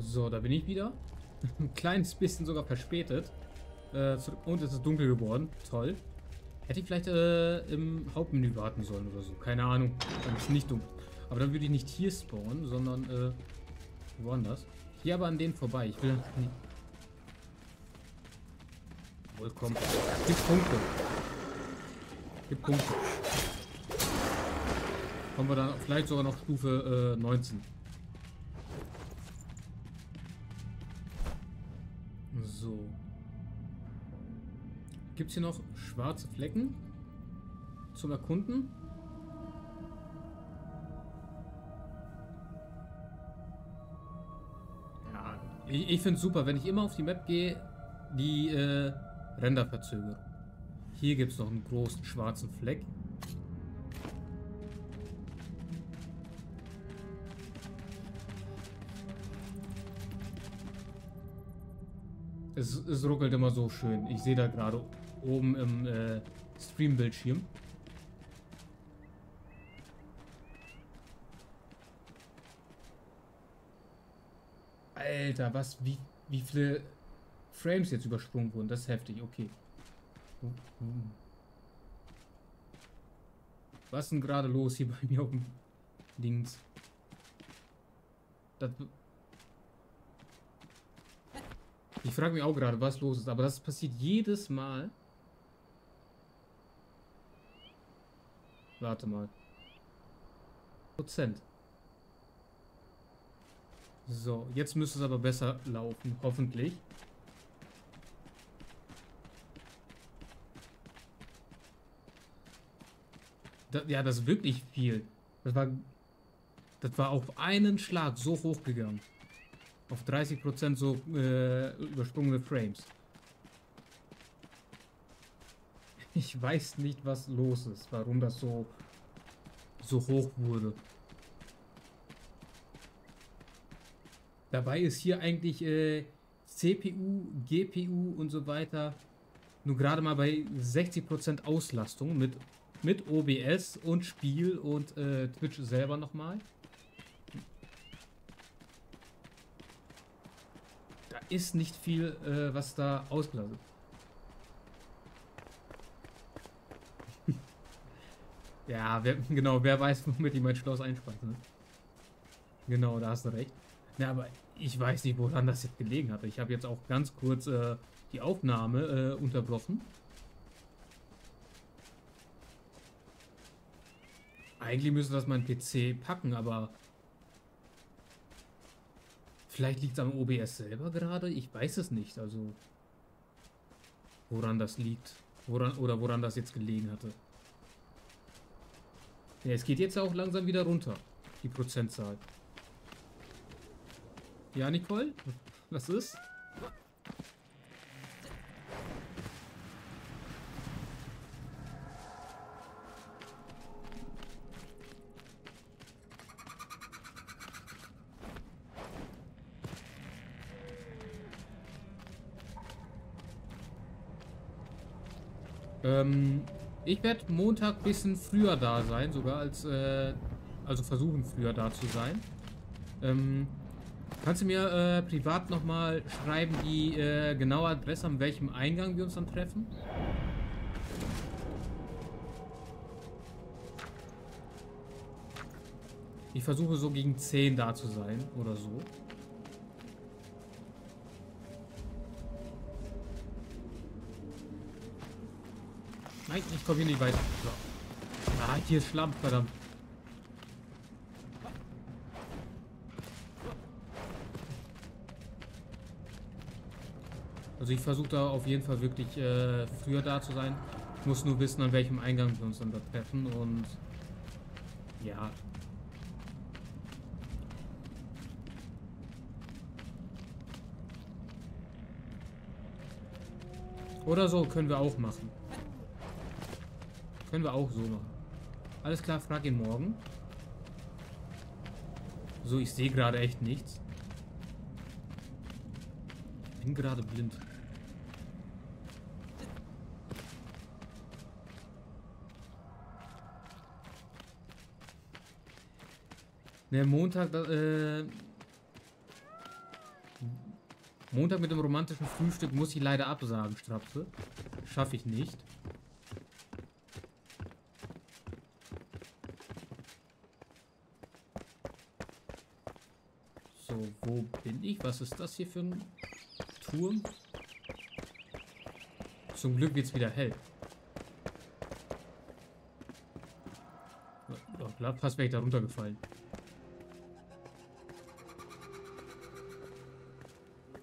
So, da bin ich wieder. Ein kleines bisschen sogar verspätet. Äh, und es ist dunkel geworden. Toll. Hätte ich vielleicht äh, im Hauptmenü warten sollen oder so. Keine Ahnung. Dann ist nicht dunkel. Aber dann würde ich nicht hier spawnen, sondern äh, woanders. Hier aber an denen vorbei. Ich will nicht. Willkommen. Gib Punkte. Gib Punkte. Kommen wir dann vielleicht sogar noch Stufe äh, 19. Gibt es hier noch schwarze Flecken zum Erkunden? Ja, ich, ich finde es super, wenn ich immer auf die Map gehe, die äh, Renderverzögerung. Hier gibt es noch einen großen schwarzen Fleck. Es, es ruckelt immer so schön. Ich sehe da gerade oben im äh, Stream-Bildschirm. Alter, was, wie, wie viele Frames jetzt übersprungen wurden. Das ist heftig, okay. Was ist denn gerade los hier bei mir auf dem Dings? Das ich frage mich auch gerade, was los ist, aber das passiert jedes Mal. Warte mal. Prozent. So, jetzt müsste es aber besser laufen, hoffentlich. Das, ja, das ist wirklich viel. Das war, das war auf einen Schlag so hoch gegangen. Auf 30% so äh, übersprungene Frames. Ich weiß nicht, was los ist, warum das so, so hoch wurde. Dabei ist hier eigentlich äh, CPU, GPU und so weiter nur gerade mal bei 60% Auslastung mit, mit OBS und Spiel und äh, Twitch selber nochmal. Da ist nicht viel, äh, was da ausgelassen Ja, wer, genau, wer weiß, womit ich mein Schloss einspeise. Ne? Genau, da hast du recht. Ja, aber ich weiß nicht, woran das jetzt gelegen hat. Ich habe jetzt auch ganz kurz äh, die Aufnahme äh, unterbrochen. Eigentlich müsste das mein PC packen, aber vielleicht liegt es am OBS selber gerade. Ich weiß es nicht. Also woran das liegt. Woran, oder woran das jetzt gelegen hatte. Ja, es geht jetzt auch langsam wieder runter. Die Prozentzahl. Ja, Nicole? Was ist? Ähm, ich werde Montag ein bisschen früher da sein, sogar als, äh, also versuchen früher da zu sein. Ähm, Kannst du mir äh, privat nochmal schreiben, die äh, genaue Adresse, an welchem Eingang wir uns dann treffen? Ich versuche so gegen 10 da zu sein oder so. Nein, ich komme hier nicht weiter. So. Ah, hier ist Schlamm, verdammt. Also ich versuche da auf jeden Fall wirklich äh, früher da zu sein. Ich muss nur wissen, an welchem Eingang wir uns dann da treffen und ja. Oder so können wir auch machen. Können wir auch so machen. Alles klar, frag ihn morgen. So, ich sehe gerade echt nichts. Ich bin gerade blind. Ne, Montag, äh, Montag mit dem romantischen Frühstück muss ich leider absagen, Strapse. Schaffe ich nicht. So, wo bin ich? Was ist das hier für ein Turm? Zum Glück wird es wieder hell. Oh, fast wäre ich da runtergefallen.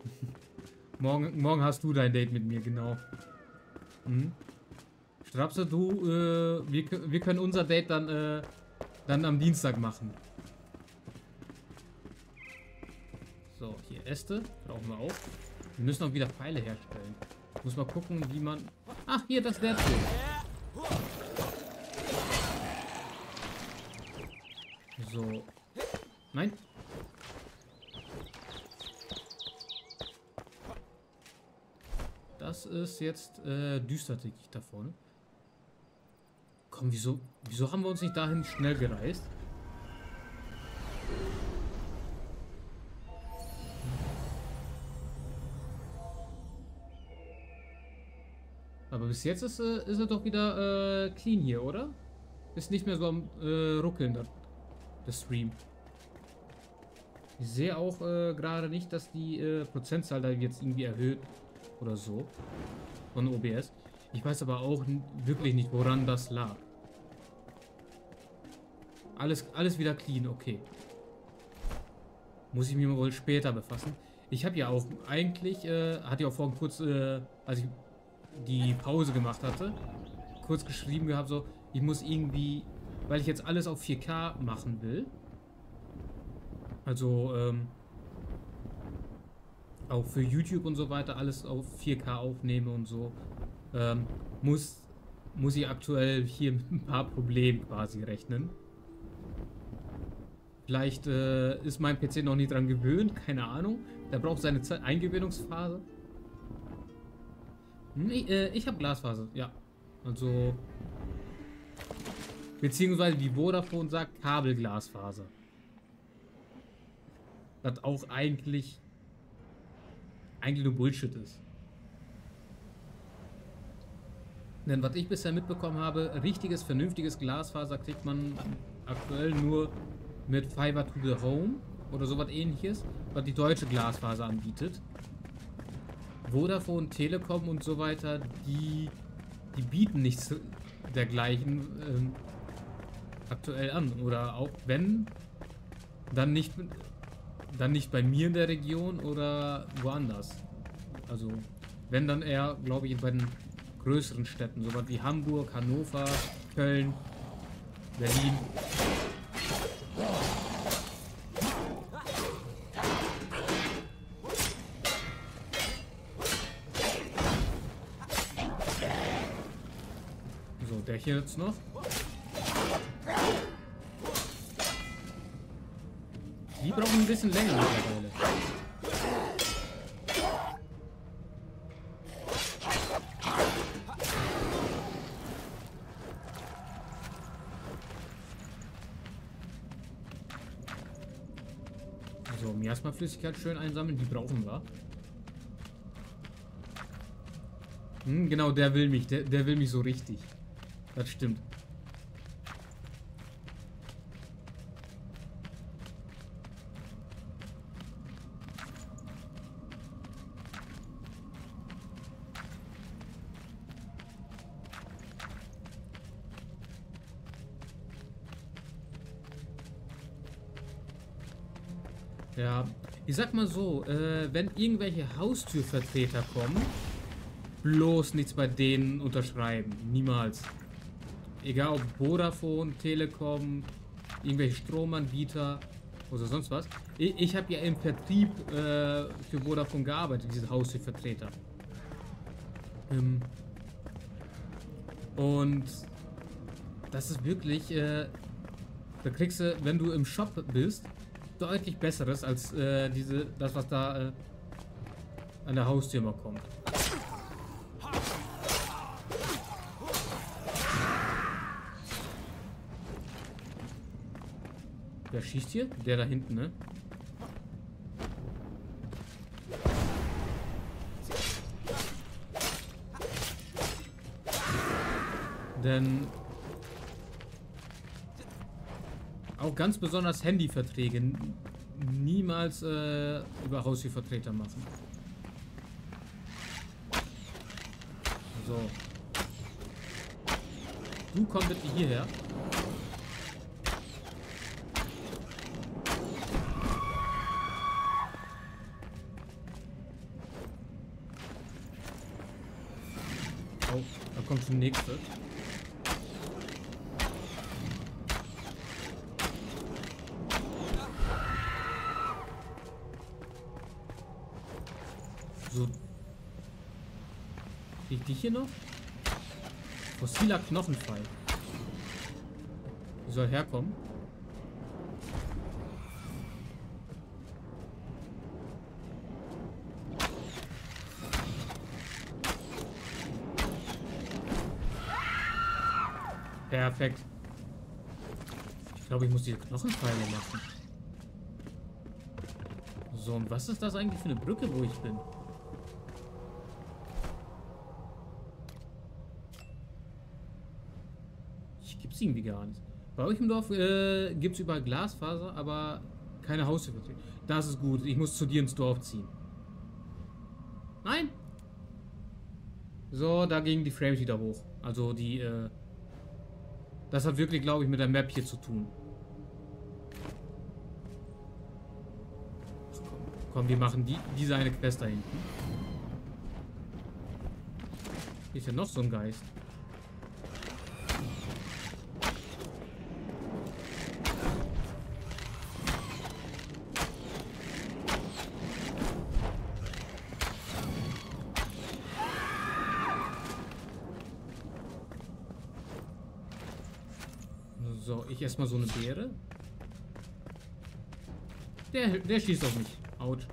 morgen, morgen hast du dein Date mit mir, genau. Mhm. Strapse, du, äh, wir, wir können unser Date dann, äh, dann am Dienstag machen. So, hier Äste. Brauchen wir auch. Wir müssen auch wieder Pfeile herstellen. Muss mal gucken, wie man... Ach, hier, das wäre So. Nein. Das ist jetzt äh, Düsterdickicht da vorne. Komm, wieso, wieso haben wir uns nicht dahin schnell gereist? Aber bis jetzt ist, äh, ist er doch wieder äh, clean hier, oder? Ist nicht mehr so am äh, Ruckeln, der, der Stream. Ich sehe auch äh, gerade nicht, dass die äh, Prozentzahl da jetzt irgendwie erhöht oder so von OBS. Ich weiß aber auch wirklich nicht, woran das lag. Alles, alles wieder clean, okay. Muss ich mir wohl später befassen. Ich habe ja auch eigentlich, äh, hatte ja auch vorhin kurz, äh, als ich die Pause gemacht hatte, kurz geschrieben gehabt, so, ich muss irgendwie, weil ich jetzt alles auf 4K machen will, also ähm, auch für YouTube und so weiter alles auf 4K aufnehme und so, ähm, muss, muss ich aktuell hier mit ein paar Problemen quasi rechnen. Vielleicht äh, ist mein PC noch nicht dran gewöhnt, keine Ahnung. Der braucht seine Zeit Eingewöhnungsphase. Nee, äh, ich habe Glasfaser, ja. Also. Beziehungsweise wie Vodafone sagt, Kabelglasfaser. Das auch eigentlich. Eigentlich nur Bullshit ist. Denn was ich bisher mitbekommen habe, richtiges, vernünftiges Glasfaser kriegt man aktuell nur mit Fiber to the Home oder sowas ähnliches, was die deutsche Glasfaser anbietet. Vodafone, Telekom und so weiter, die, die bieten nichts dergleichen ähm, aktuell an. Oder auch wenn, dann nicht, dann nicht bei mir in der Region oder woanders. Also wenn dann eher, glaube ich, bei den größeren Städten, so was wie Hamburg, Hannover, Köln, Berlin. Hier jetzt noch? Die brauchen ein bisschen länger mittlerweile. So, Miasma-Flüssigkeit schön einsammeln, die brauchen wir. Hm, genau, der will mich, der, der will mich so richtig. Das stimmt. Ja, ich sag mal so, äh, wenn irgendwelche Haustürvertreter kommen, bloß nichts bei denen unterschreiben. Niemals. Egal ob Vodafone, Telekom, irgendwelche Stromanbieter oder sonst was. Ich, ich habe ja im Vertrieb äh, für Vodafone gearbeitet, diese Haustürvertreter. Ähm, und das ist wirklich, äh, da kriegst du, wenn du im Shop bist, deutlich besseres als äh, diese, das was da äh, an der Haustür immer kommt. schießt hier? Der da hinten, ne? Denn auch ganz besonders Handyverträge niemals äh, über Hausvertreter machen. So. Du komm bitte hierher. Schon nächste. So. Krieg ich hier noch? Fossiler Knochenfall. Wie soll herkommen? Perfekt. Ich glaube, ich muss diese Knochenpfeile machen. So, und was ist das eigentlich für eine Brücke, wo ich bin? Ich gibt's irgendwie gar nicht. Bei euch im Dorf äh, es überall Glasfaser, aber keine Haustürverträge. Das ist gut. Ich muss zu dir ins Dorf ziehen. Nein! So, da gingen die Frames wieder hoch. Also die, äh, das hat wirklich, glaube ich, mit der Map hier zu tun. Komm, komm, wir machen die, diese eine Quest da hinten. Hier ist ja noch so ein Geist. So, ich erstmal so eine Beere. Der, der schießt auf mich. Autsch.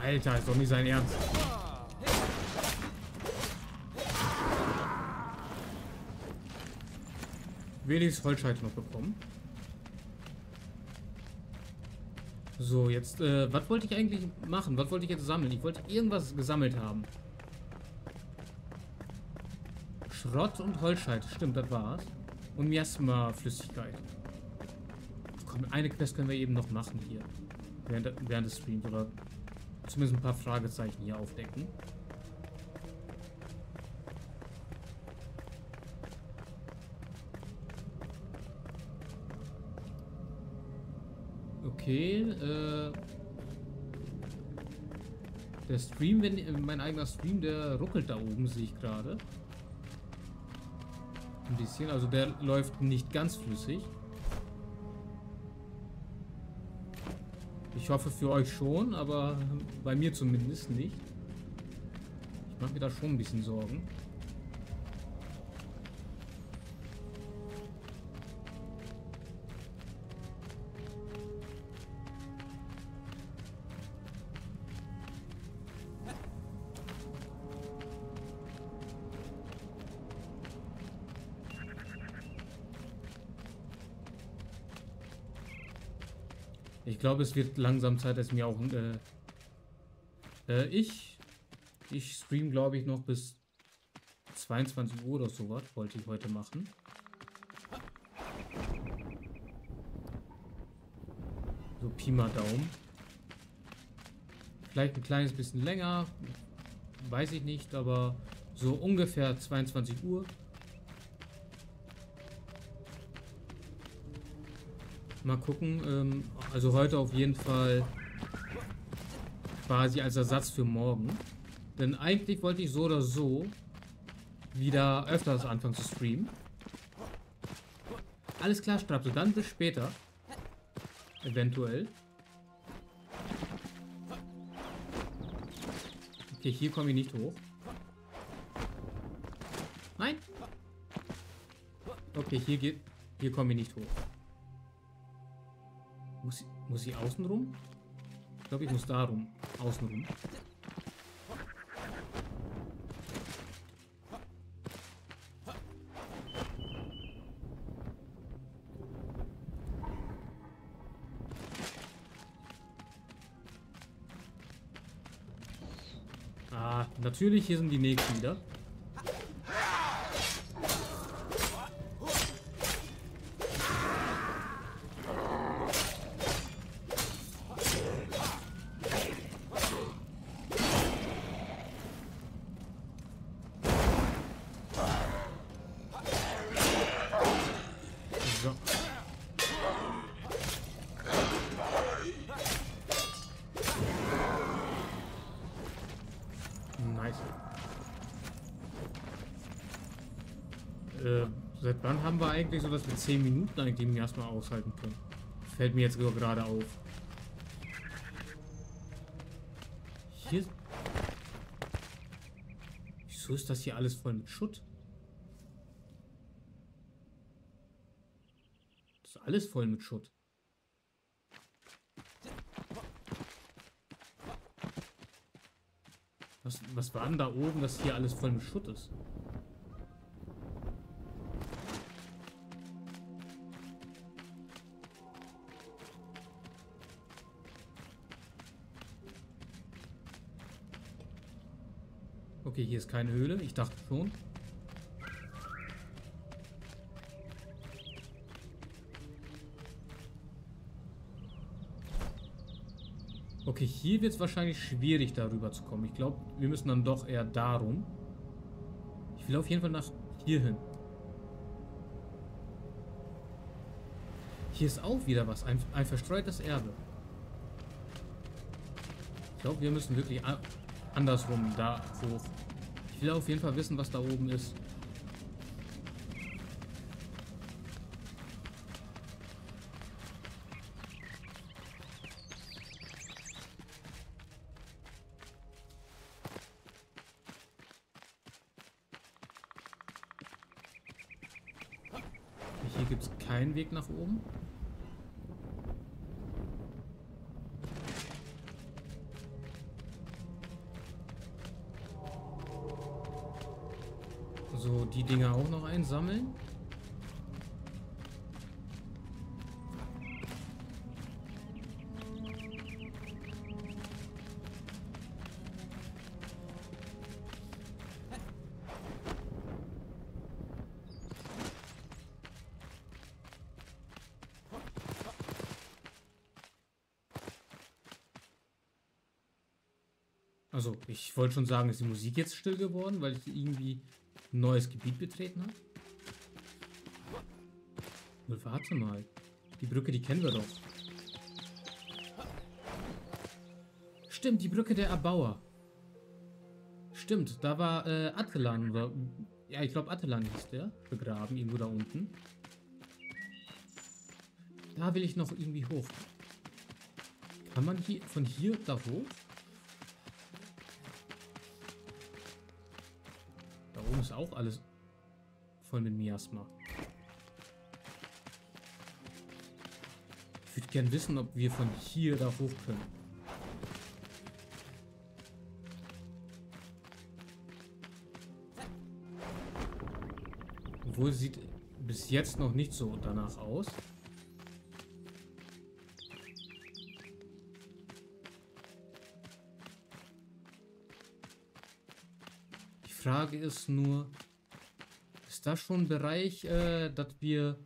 Alter, ist doch nicht sein Ernst. Wenigstens Holzscheite noch bekommen. So, jetzt, äh, was wollte ich eigentlich machen? Was wollte ich jetzt sammeln? Ich wollte irgendwas gesammelt haben. Schrott und Holzscheite, stimmt, das war's. Und Miasma-Flüssigkeit. Komm, eine Quest können wir eben noch machen hier. Während, während des Streams. Oder zumindest ein paar Fragezeichen hier aufdecken. Okay, äh... Der Stream, wenn mein eigener Stream, der ruckelt da oben, sehe ich gerade. Ein bisschen, also der läuft nicht ganz flüssig. Ich hoffe für euch schon, aber bei mir zumindest nicht. Ich mache mir da schon ein bisschen Sorgen. Ich glaube, es wird langsam Zeit, dass mir auch... Äh, äh, ich... Ich stream, glaube ich, noch bis 22 Uhr oder sowas. Wollte ich heute machen. So Pi mal Daumen. Vielleicht ein kleines bisschen länger. Weiß ich nicht, aber so ungefähr 22 Uhr. Mal gucken. Ähm, also heute auf jeden Fall quasi als Ersatz für morgen. Denn eigentlich wollte ich so oder so wieder öfters anfangen zu streamen. Alles klar, Strapse. Dann bis später. Eventuell. Okay, hier komme ich nicht hoch. Nein. Okay, hier geht... Hier komme ich nicht hoch. Muss, ich außen rum? Ich glaube, ich muss da rum. Außen rum. Ah, natürlich, hier sind die nächsten wieder. Eigentlich so, dass wir 10 Minuten eigentlich erstmal aushalten können? Fällt mir jetzt gerade auf. Hier... Wieso ist das hier alles voll mit Schutt? Das ist alles voll mit Schutt. Was, was war denn da oben, dass hier alles voll mit Schutt ist? Okay, hier ist keine Höhle. Ich dachte schon. Okay, hier wird es wahrscheinlich schwierig, darüber zu kommen. Ich glaube, wir müssen dann doch eher darum. Ich will auf jeden Fall nach hier hin. Hier ist auch wieder was. Ein, ein verstreutes Erbe. Ich glaube, wir müssen wirklich andersrum da hoch. Ich will auf jeden Fall wissen, was da oben ist. keinen Weg nach oben. Die Dinger auch noch einsammeln. Also, ich wollte schon sagen, ist die Musik jetzt still geworden, weil ich irgendwie neues Gebiet betreten habe? Und warte mal. Die Brücke, die kennen wir doch. Stimmt, die Brücke der Erbauer. Stimmt, da war äh, Atlan, oder, ja, ich glaube Atlan hieß der, begraben, irgendwo da unten. Da will ich noch irgendwie hoch. Kann man hier von hier da hoch? Ist auch alles voll mit Miasma. Ich würde gern wissen, ob wir von hier da hoch können. Obwohl sieht bis jetzt noch nicht so danach aus. Frage ist nur, ist das schon ein Bereich, äh, dass wir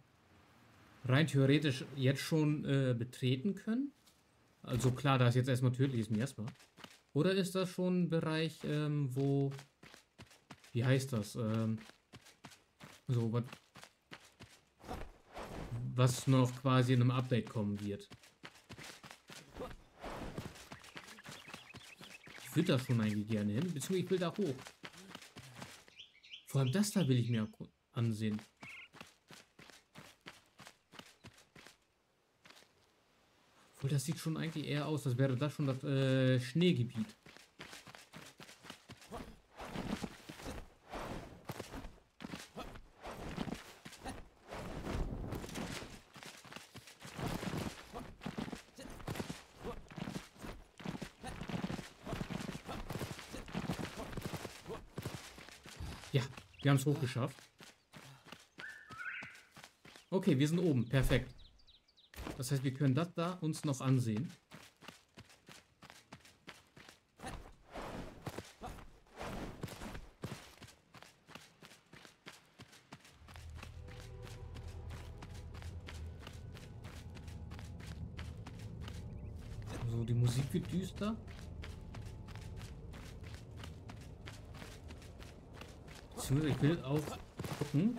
rein theoretisch jetzt schon äh, betreten können? Also klar, da ist jetzt erstmal tödliches Miasma. Oder ist das schon ein Bereich, ähm, wo, wie heißt das, ähm, so, was, was noch quasi in einem Update kommen wird? Ich will da schon eigentlich gerne hin, beziehungsweise ich will da hoch. Vor allem das da will ich mir ansehen. Obwohl, das sieht schon eigentlich eher aus, als wäre das schon das äh, Schneegebiet. Wir haben es hochgeschafft. Okay, wir sind oben. Perfekt. Das heißt, wir können das da uns noch ansehen. So, die Musik wird düster. Beziehungsweise ich will auch gucken,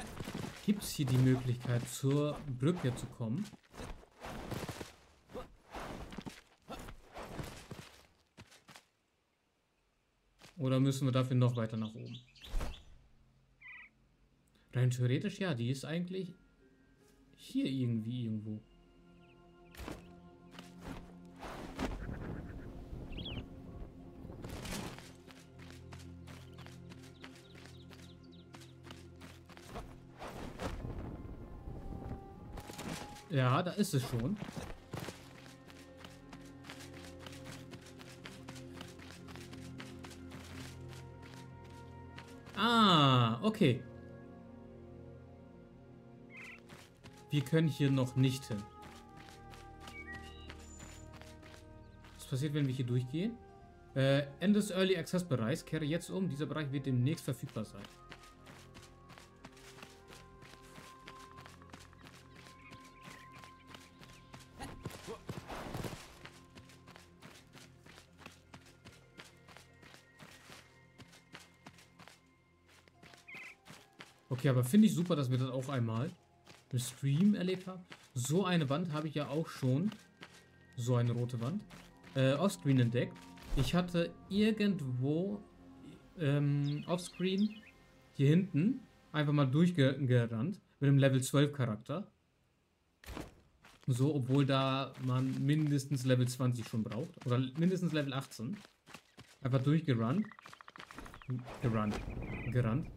gibt es hier die Möglichkeit zur Brücke zu kommen. Oder müssen wir dafür noch weiter nach oben? Rein theoretisch ja, die ist eigentlich hier irgendwie irgendwo. Ja, da ist es schon. Ah, okay. Wir können hier noch nicht hin. Was passiert, wenn wir hier durchgehen? Äh, Ende des Early Access Bereichs. Kehre jetzt um. Dieser Bereich wird demnächst verfügbar sein. Okay, aber finde ich super, dass wir das auch einmal im Stream erlebt haben. So eine Wand habe ich ja auch schon. So eine rote Wand. Äh, offscreen entdeckt. Ich hatte irgendwo ähm, offscreen hier hinten einfach mal durchgerannt mit einem Level 12 Charakter. So, obwohl da man mindestens Level 20 schon braucht. Oder mindestens Level 18. Einfach durchgerannt. Gerannt. Gerannt.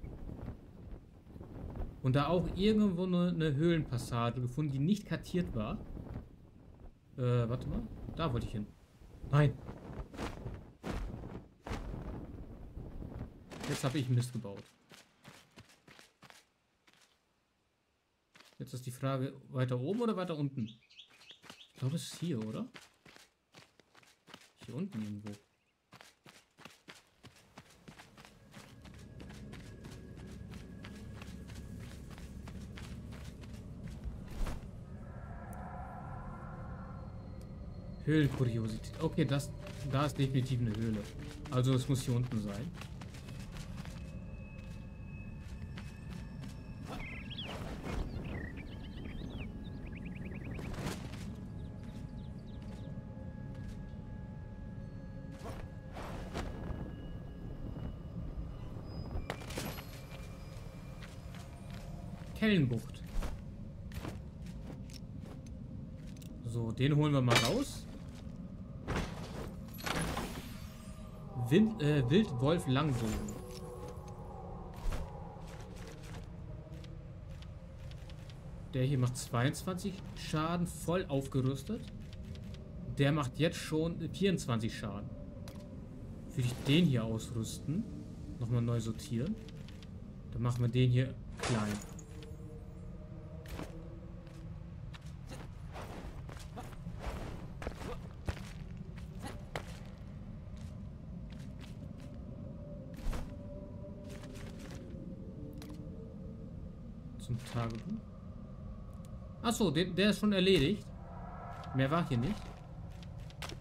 Und da auch irgendwo eine, eine Höhlenpassage gefunden, die nicht kartiert war. Äh, warte mal. Da wollte ich hin. Nein. Jetzt habe ich Mist gebaut. Jetzt ist die Frage, weiter oben oder weiter unten? Ich glaube, es ist hier, oder? Hier unten irgendwo. Höhlenkuriosität. Okay, das, da ist definitiv eine Höhle. Also es muss hier unten sein. Kellenbucht. So, den holen wir mal raus. Wind, äh, Wildwolf Langbogen. Der hier macht 22 Schaden, voll aufgerüstet. Der macht jetzt schon 24 Schaden. Würde ich den hier ausrüsten. Nochmal neu sortieren. Dann machen wir den hier klein. Zum Tagebuch. Achso, der, der ist schon erledigt. Mehr war hier nicht.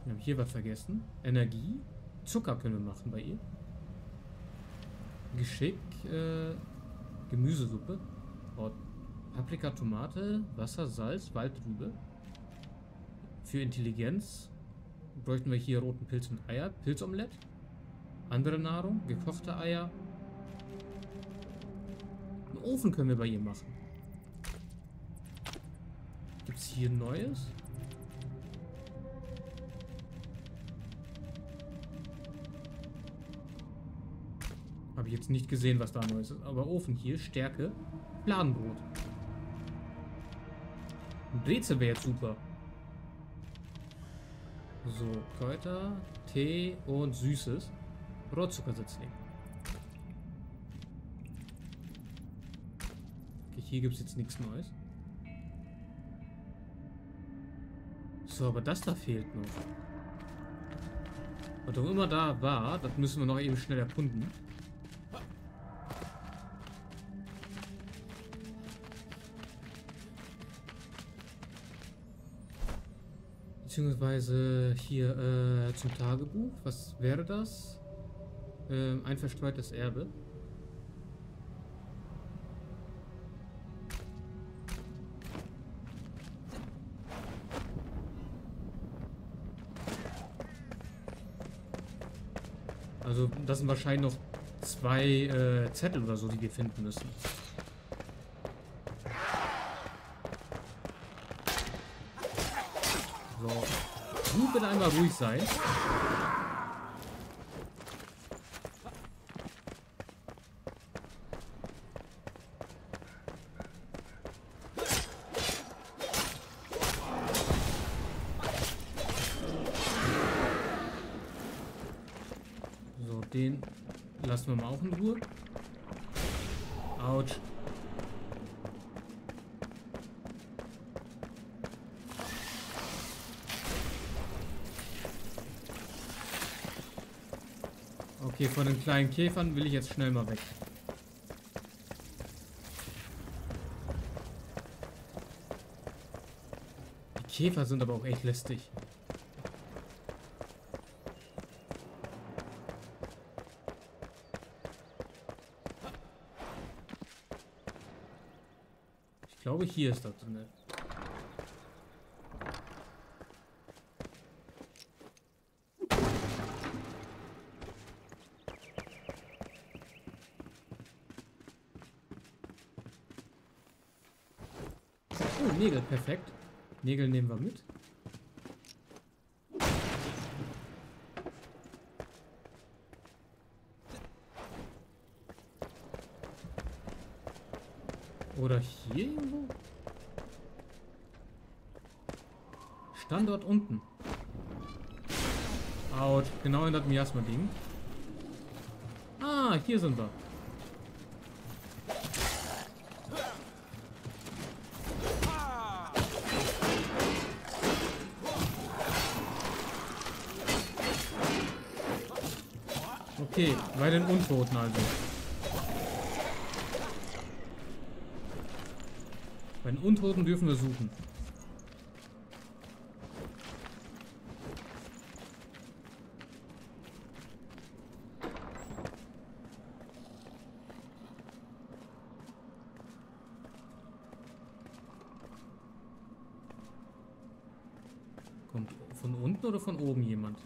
Wir haben hier was vergessen. Energie. Zucker können wir machen bei ihr. Geschick. Äh, Gemüsesuppe. Oh, Paprika, Tomate, Wasser, Salz, Waldrübe. Für Intelligenz bräuchten wir hier roten Pilz und Eier. Pilzomelett. Andere Nahrung. Gekochte Eier. Ofen können wir bei ihr machen. Gibt es hier Neues? Habe ich jetzt nicht gesehen, was da Neues ist. Aber Ofen hier, Stärke, Fladenbrot. Brezel wäre jetzt super. So, Kräuter, Tee und Süßes. Brotzuckersitzling. hier gibt es jetzt nichts Neues. So, aber das da fehlt noch. Was auch immer da war, das müssen wir noch eben schnell erkunden. Beziehungsweise hier äh, zum Tagebuch. Was wäre das? Ähm, ein verstreutes Erbe. Also das sind wahrscheinlich noch zwei äh, Zettel oder so, die wir finden müssen. So. Du bitte einmal ruhig sein. Lassen wir mal auch in Ruhe. Autsch. Okay, von den kleinen Käfern will ich jetzt schnell mal weg. Die Käfer sind aber auch echt lästig. Ich glaube, hier ist das drin. Oh, Nägel, perfekt. Nägel nehmen wir mit. Oder hier irgendwo? Standort unten. Autsch, genau in das Miasma-Ding. Ah, hier sind wir. Okay, bei den Untoten also. Bei den Untoten dürfen wir suchen. Kommt von unten oder von oben jemand?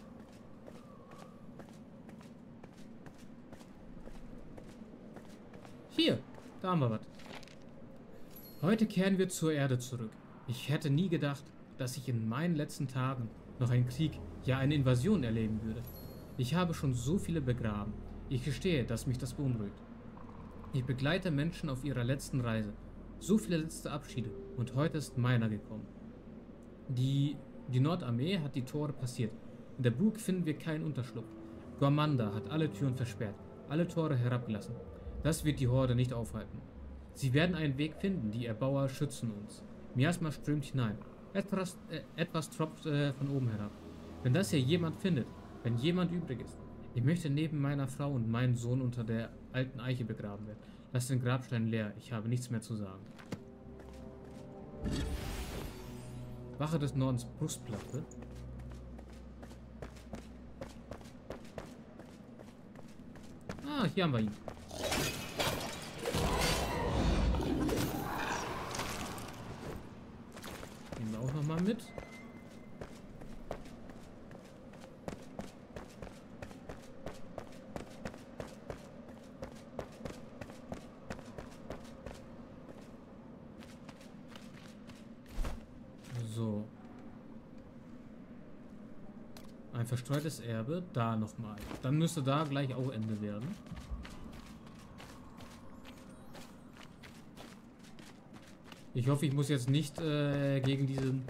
Hier, da haben wir was. Heute kehren wir zur Erde zurück. Ich hätte nie gedacht, dass ich in meinen letzten Tagen noch einen Krieg, ja eine Invasion erleben würde. Ich habe schon so viele begraben. Ich gestehe, dass mich das beunruhigt. Ich begleite Menschen auf ihrer letzten Reise. So viele letzte Abschiede und heute ist meiner gekommen. Die, die Nordarmee hat die Tore passiert. In der Burg finden wir keinen Unterschlupf. Guamanda hat alle Türen versperrt, alle Tore herabgelassen. Das wird die Horde nicht aufhalten. Sie werden einen Weg finden, die Erbauer schützen uns. Miasma strömt hinein. Etwas, äh, etwas tropft äh, von oben herab. Wenn das hier jemand findet, wenn jemand übrig ist, ich möchte neben meiner Frau und meinem Sohn unter der alten Eiche begraben werden. Lass den Grabstein leer, ich habe nichts mehr zu sagen. Wache des Nordens Brustplatte. Ah, hier haben wir ihn. Nochmal mit. So. Ein verstreutes Erbe, da nochmal. Dann müsste da gleich auch Ende werden. Ich hoffe, ich muss jetzt nicht äh, gegen diesen,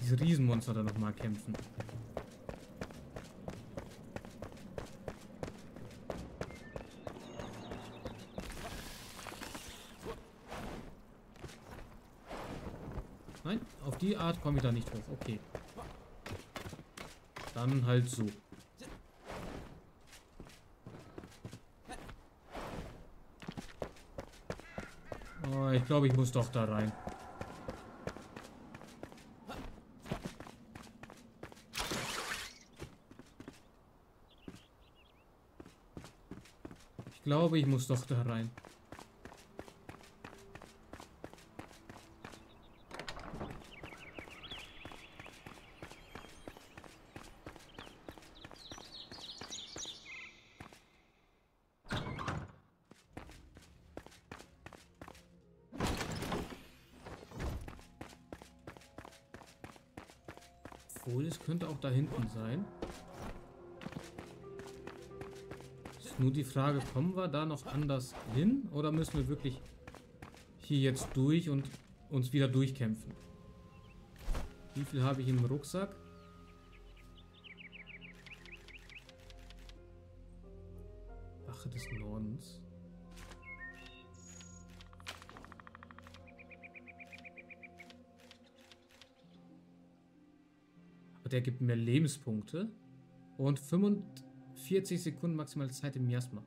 diese Riesenmonster da nochmal kämpfen. Nein, auf die Art komme ich da nicht hoch. Okay. Dann halt so. Oh, ich glaube, ich muss doch da rein. Ich glaube, ich muss doch da rein. Da hinten sein. Ist nur die Frage, kommen wir da noch anders hin? Oder müssen wir wirklich hier jetzt durch und uns wieder durchkämpfen? Wie viel habe ich im Rucksack? Der gibt mir Lebenspunkte und 45 Sekunden maximale Zeit im Miasma.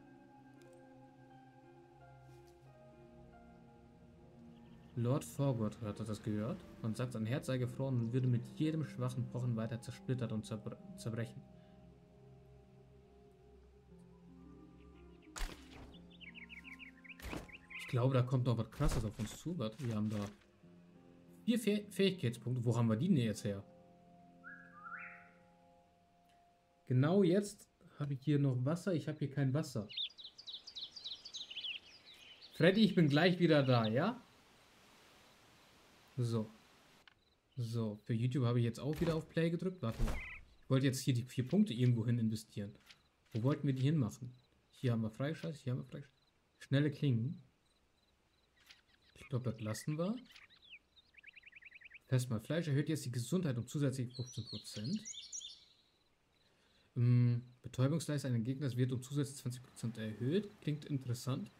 Lord Forgot hat das gehört und sagt, sein Herz sei gefroren und würde mit jedem schwachen Pochen weiter zersplittert und zerbre zerbrechen. Ich glaube, da kommt noch was krasses auf uns zu. Warte, wir haben da vier Fäh Fähigkeitspunkte. Wo haben wir die denn jetzt her? Genau jetzt habe ich hier noch Wasser. Ich habe hier kein Wasser. Freddy, ich bin gleich wieder da, ja? So. So, für YouTube habe ich jetzt auch wieder auf Play gedrückt. Warte mal. Ich wollte jetzt hier die vier Punkte irgendwo hin investieren. Wo wollten wir die hinmachen? Hier haben wir freigeschaltet, hier haben wir freigeschaltet. Schnelle Klingen. Ich glaube, das lassen wir. Festmal Fleisch erhöht jetzt die Gesundheit um zusätzlich 15%. Ähm, Betäubungsleistung eines Gegners wird um zusätzlich 20% erhöht. Klingt interessant.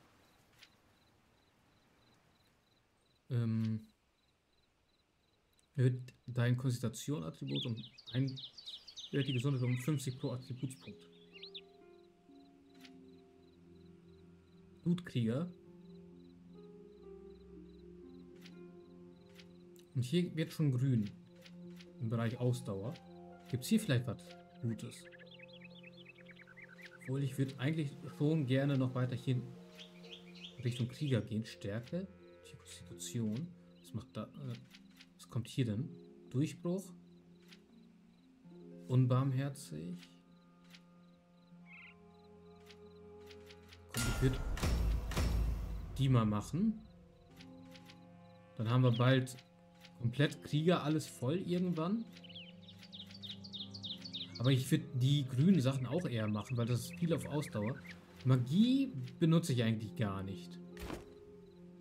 Ähm, Erhöht dein Konstitution-Attribut um ein, erhöht die Gesundheit um 50 pro Attributspunkt. Blutkrieger. Und hier wird schon grün. Im Bereich Ausdauer. Gibt es hier vielleicht was Gutes? Obwohl ich würde eigentlich schon gerne noch weiter hier Richtung Krieger gehen. Stärke. Die Konstitution. Was macht da? Äh, kommt hier denn? Durchbruch. Unbarmherzig. Komm, ich würde die mal machen. Dann haben wir bald komplett Krieger alles voll irgendwann. Aber ich würde die grünen Sachen auch eher machen, weil das ist viel auf Ausdauer. Magie benutze ich eigentlich gar nicht.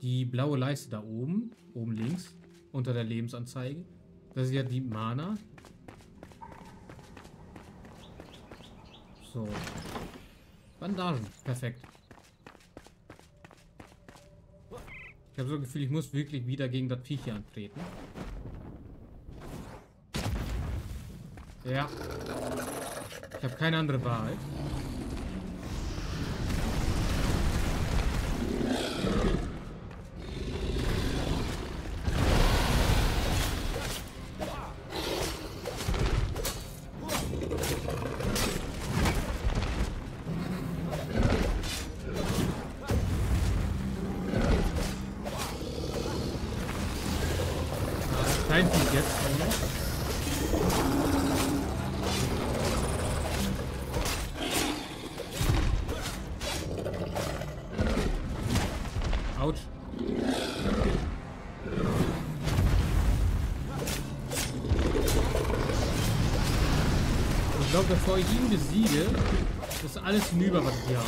Die blaue Leiste da oben, oben links, unter der Lebensanzeige. Das ist ja die Mana. So. Bandagen. Perfekt. Ich habe so ein Gefühl, ich muss wirklich wieder gegen das Viech hier antreten. Ja. Ich habe keine andere Wahl. glaube, ihn besiege, ist alles hinüber, was ich hier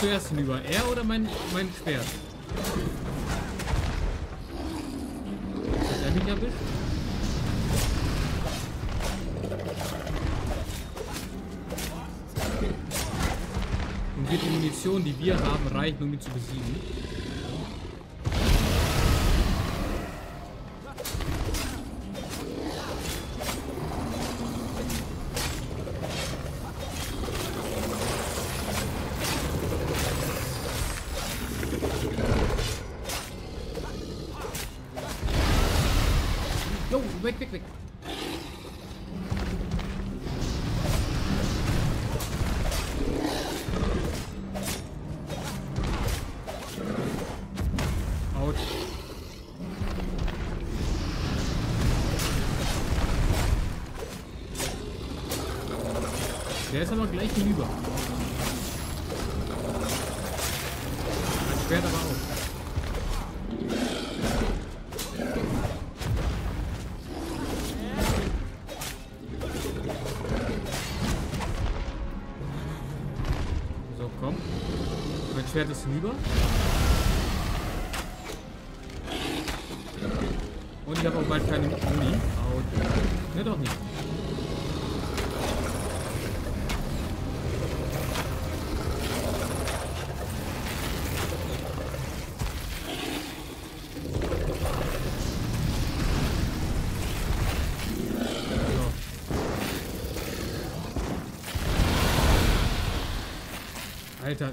zuerst hinüber? Er oder mein, mein Schwert? Hat er mich erwischt? Und wird die Munition, die wir haben, reichen, um ihn zu besiegen? Hinüber. Und ich habe auch bald keine Muni. Au. Ne, doch nicht. Alter.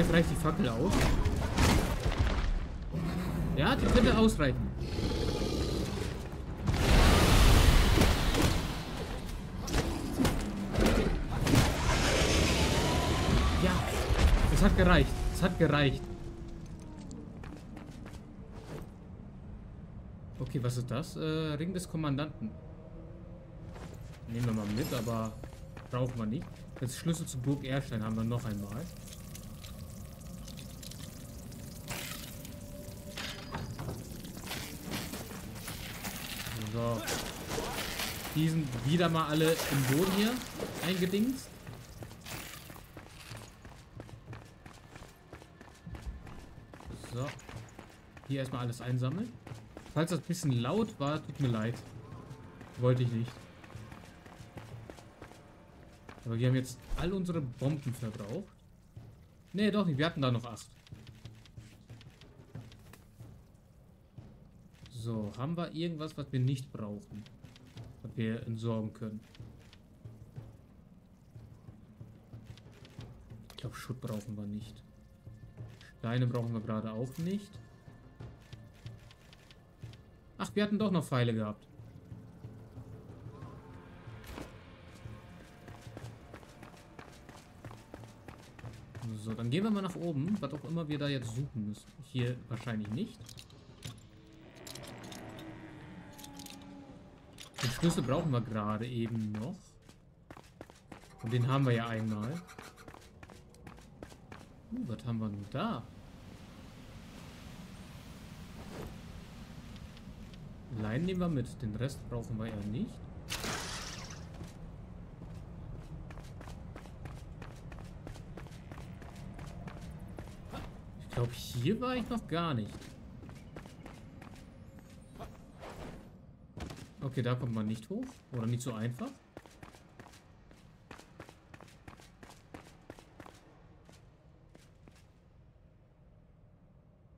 Vielleicht reicht die Fackel aus. Ja, die könnte ausreichen. Ja, es hat gereicht. Es hat gereicht. Okay, was ist das? Äh, Ring des Kommandanten. Nehmen wir mal mit, aber brauchen wir nicht. Jetzt Schlüssel zu Burg Erstein haben wir noch einmal. So. Die sind wieder mal alle im Boden hier eingedingst. So. Hier erstmal alles einsammeln. Falls das ein bisschen laut war, tut mir leid. Wollte ich nicht. Aber wir haben jetzt all unsere Bomben verbraucht. Nee, doch nicht. Wir hatten da noch acht. So, haben wir irgendwas, was wir nicht brauchen? Was wir entsorgen können? Ich glaube, Schutt brauchen wir nicht. Steine brauchen wir gerade auch nicht. Ach, wir hatten doch noch Pfeile gehabt. So, dann gehen wir mal nach oben, was auch immer wir da jetzt suchen müssen. Hier wahrscheinlich nicht. Den Schlüssel brauchen wir gerade eben noch. Und den haben wir ja einmal. Uh, was haben wir denn da? Leinen nehmen wir mit. Den Rest brauchen wir ja nicht. Ich glaube, hier war ich noch gar nicht. Okay, da kommt man nicht hoch. Oder nicht so einfach.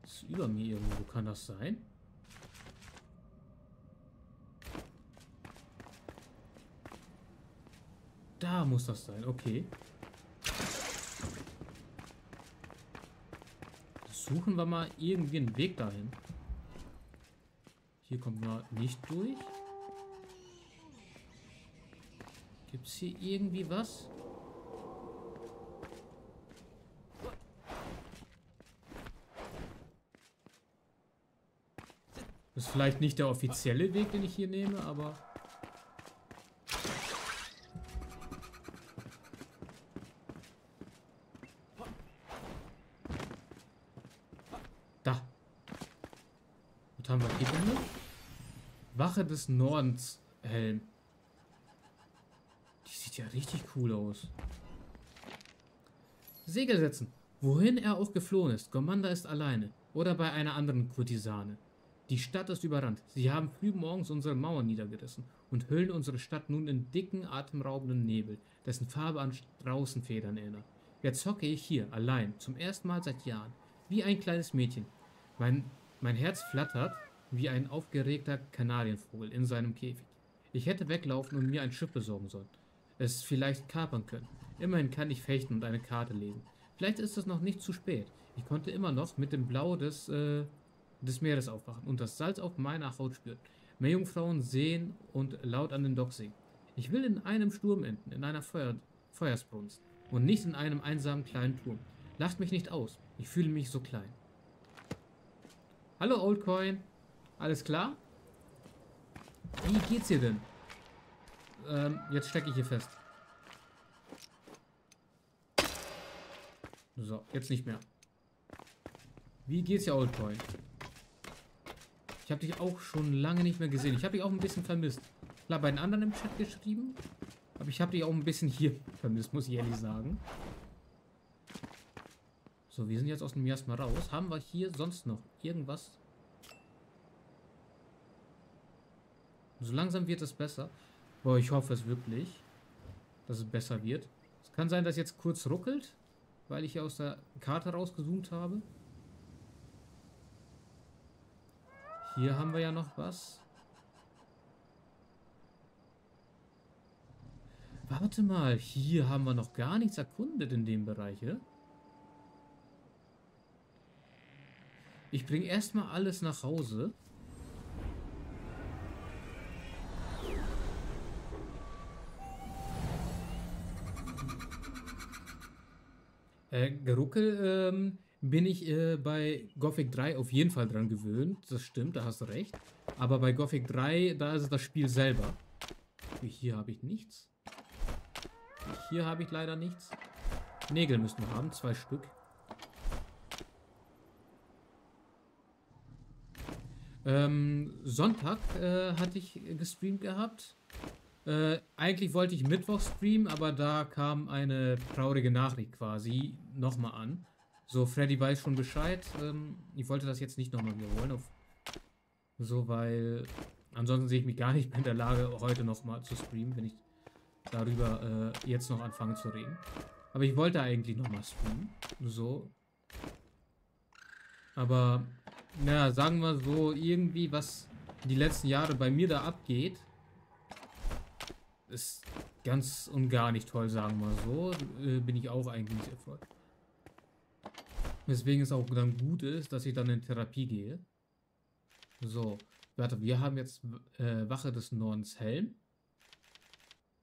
Ist über mir irgendwo. Kann das sein? Da muss das sein. Okay. Suchen wir mal irgendwie einen Weg dahin. Hier kommt man nicht durch. Gibt es hier irgendwie was? Das ist vielleicht nicht der offizielle Weg, den ich hier nehme, aber... Da. Was haben wir hier drin? Wache des Nordens Helm. Sieht ja richtig cool aus. Segel setzen. Wohin er auch geflohen ist, Commander ist alleine. Oder bei einer anderen Kurtisane. Die Stadt ist überrannt. Sie haben frühmorgens unsere Mauern niedergerissen und hüllen unsere Stadt nun in dicken, atemraubenden Nebel, dessen Farbe an Straußenfedern erinnert. Jetzt hocke ich hier, allein, zum ersten Mal seit Jahren, wie ein kleines Mädchen. Mein, mein Herz flattert wie ein aufgeregter Kanarienvogel in seinem Käfig. Ich hätte weglaufen und mir ein Schiff besorgen sollen. Es vielleicht kapern können. Immerhin kann ich fechten und eine Karte lesen. Vielleicht ist es noch nicht zu spät. Ich konnte immer noch mit dem Blau des äh, des Meeres aufwachen und das Salz auf meiner Haut spüren. Meerjungfrauen sehen und laut an den Dock singen. Ich will in einem Sturm enden, in einer Feuer Feuersbrunst und nicht in einem einsamen kleinen Turm. Lacht mich nicht aus, ich fühle mich so klein. Hallo Oldcoin, alles klar? Wie geht's dir denn? Ähm, jetzt stecke ich hier fest. So, jetzt nicht mehr. Wie geht's dir, Oldcoin? Ich habe dich auch schon lange nicht mehr gesehen. Ich habe dich auch ein bisschen vermisst. Klar, bei den anderen im Chat geschrieben. Aber ich habe dich auch ein bisschen hier vermisst, muss ich ehrlich sagen. So, wir sind jetzt aus dem Miasma raus. Haben wir hier sonst noch irgendwas? So langsam wird es besser. Boah, ich hoffe es wirklich, dass es besser wird. Es kann sein, dass jetzt kurz ruckelt, weil ich hier aus der Karte rausgezoomt habe. Hier haben wir ja noch was. Warte mal, hier haben wir noch gar nichts erkundet in dem Bereich? Ich bringe erstmal alles nach Hause. Äh, Geruckel, ähm, bin ich äh, bei Gothic 3 auf jeden Fall dran gewöhnt. Das stimmt, da hast du recht. Aber bei Gothic 3, da ist es das Spiel selber. Hier habe ich nichts. Hier habe ich leider nichts. Nägel müssen wir haben, zwei Stück. Ähm, Sonntag äh, hatte ich gestreamt gehabt. Äh, eigentlich wollte ich Mittwoch streamen, aber da kam eine traurige Nachricht quasi nochmal an. So, Freddy weiß schon Bescheid. Ähm, ich wollte das jetzt nicht nochmal wiederholen. Auf, so, weil ansonsten sehe ich mich gar nicht mehr in der Lage, heute nochmal zu streamen, wenn ich darüber äh, jetzt noch anfange zu reden. Aber ich wollte eigentlich nochmal streamen. So. Aber, naja, sagen wir so, irgendwie, was die letzten Jahre bei mir da abgeht, ist ganz und gar nicht toll, sagen wir so. Äh, bin ich auch eigentlich nicht erfreut. Weswegen es auch dann gut ist, dass ich dann in Therapie gehe. So, warte, wir haben jetzt äh, Wache des Nordens Helm,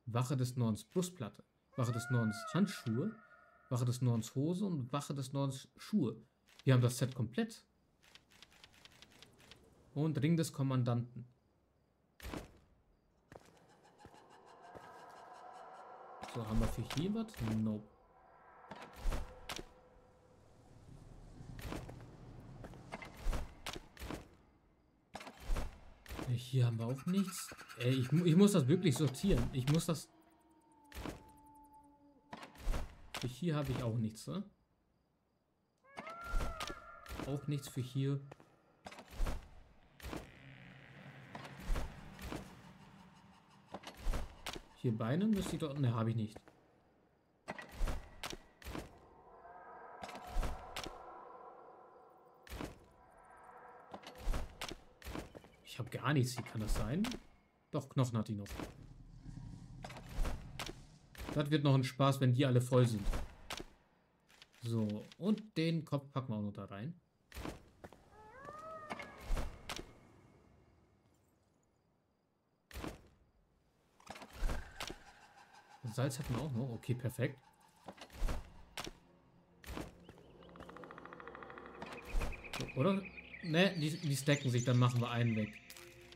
Wache des Nordens Brustplatte, Wache des Nordens Handschuhe, Wache des Nordens Hose und Wache des Nordens Schuhe. Wir haben das Set komplett. Und Ring des Kommandanten. So, haben wir für hier was? Nope. Hier haben wir auch nichts. Ey, ich, ich muss das wirklich sortieren. Ich muss das... Für hier habe ich auch nichts, ne? Auch nichts für hier. Hier Beine müsste ich doch... Ne, habe ich nicht. habe gar nichts. Wie kann das sein? Doch, Knochen hat die noch. Das wird noch ein Spaß, wenn die alle voll sind. So, und den Kopf packen wir auch noch da rein. Salz hatten wir auch noch. Okay, perfekt. So, oder? Ne, die, die stacken sich, dann machen wir einen weg.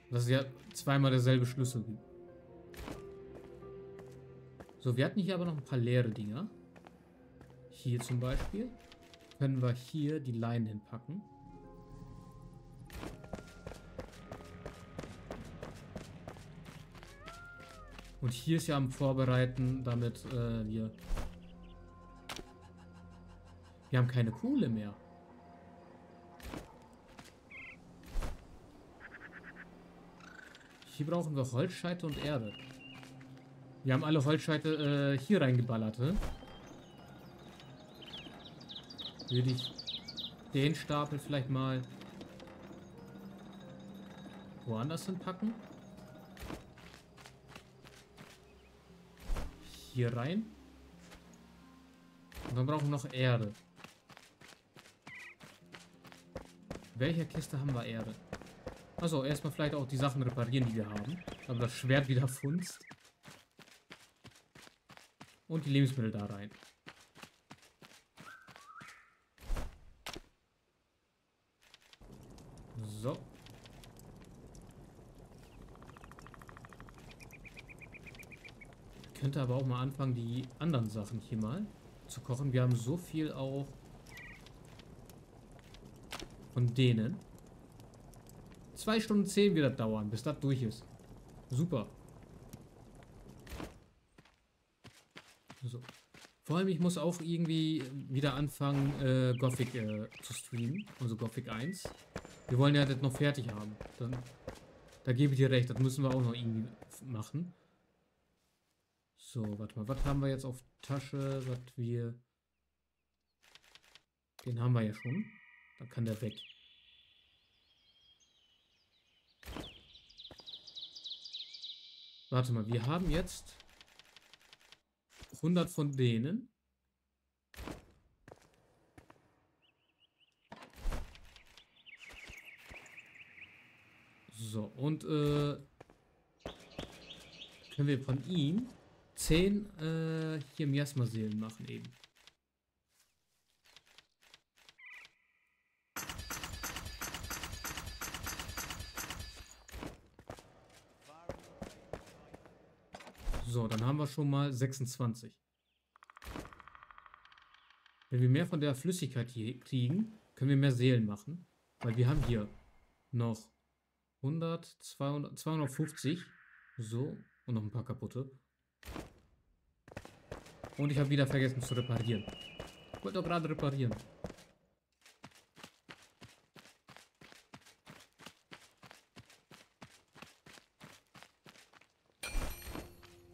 Das ist ja zweimal derselbe Schlüssel. So, wir hatten hier aber noch ein paar leere Dinger. Hier zum Beispiel. Können wir hier die Leinen hinpacken. Und hier ist ja am Vorbereiten, damit äh, wir... Wir haben keine Kohle mehr. Hier brauchen wir Holzscheite und Erde. Wir haben alle Holzscheite äh, hier reingeballert, ne? Würde ich den Stapel vielleicht mal woanders hinpacken? Hier rein. Und dann brauchen wir noch Erde. Welcher Kiste haben wir Erde? Also erstmal vielleicht auch die Sachen reparieren, die wir haben. Aber das Schwert wieder funzt. Und die Lebensmittel da rein. So. Könnte aber auch mal anfangen, die anderen Sachen hier mal zu kochen. Wir haben so viel auch von denen. Zwei Stunden zehn wird das dauern, bis das durch ist. Super. So. Vor allem, ich muss auch irgendwie wieder anfangen, äh, Gothic äh, zu streamen. Also Gothic 1. Wir wollen ja das noch fertig haben. Dann, da gebe ich dir recht, das müssen wir auch noch irgendwie machen. So, warte mal, was haben wir jetzt auf Tasche, was wir... Den haben wir ja schon. Dann kann der weg. Warte mal, wir haben jetzt 100 von denen. So, und äh, können wir von ihm 10 äh, hier Miasma-Seelen machen eben. So, dann haben wir schon mal 26. Wenn wir mehr von der Flüssigkeit hier kriegen, können wir mehr Seelen machen. Weil wir haben hier noch 100, 200, 250. So, und noch ein paar kaputte. Und ich habe wieder vergessen zu reparieren. Ich wollte doch gerade reparieren.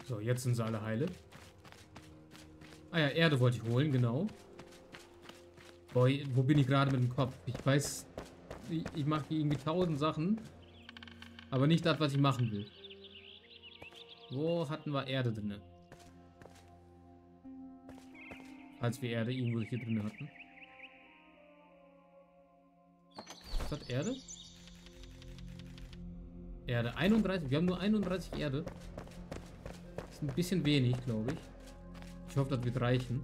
So, jetzt sind sie alle heile. Ah ja, Erde wollte ich holen, genau. Boy, wo bin ich gerade mit dem Kopf? Ich weiß, ich, ich mache irgendwie tausend Sachen. Aber nicht das, was ich machen will. Wo hatten wir Erde drin? Als wir Erde irgendwo hier drin hatten. Ist das Erde? Erde. 31. Wir haben nur 31 Erde ist ein bisschen wenig, glaube ich. Ich hoffe, das wird reichen.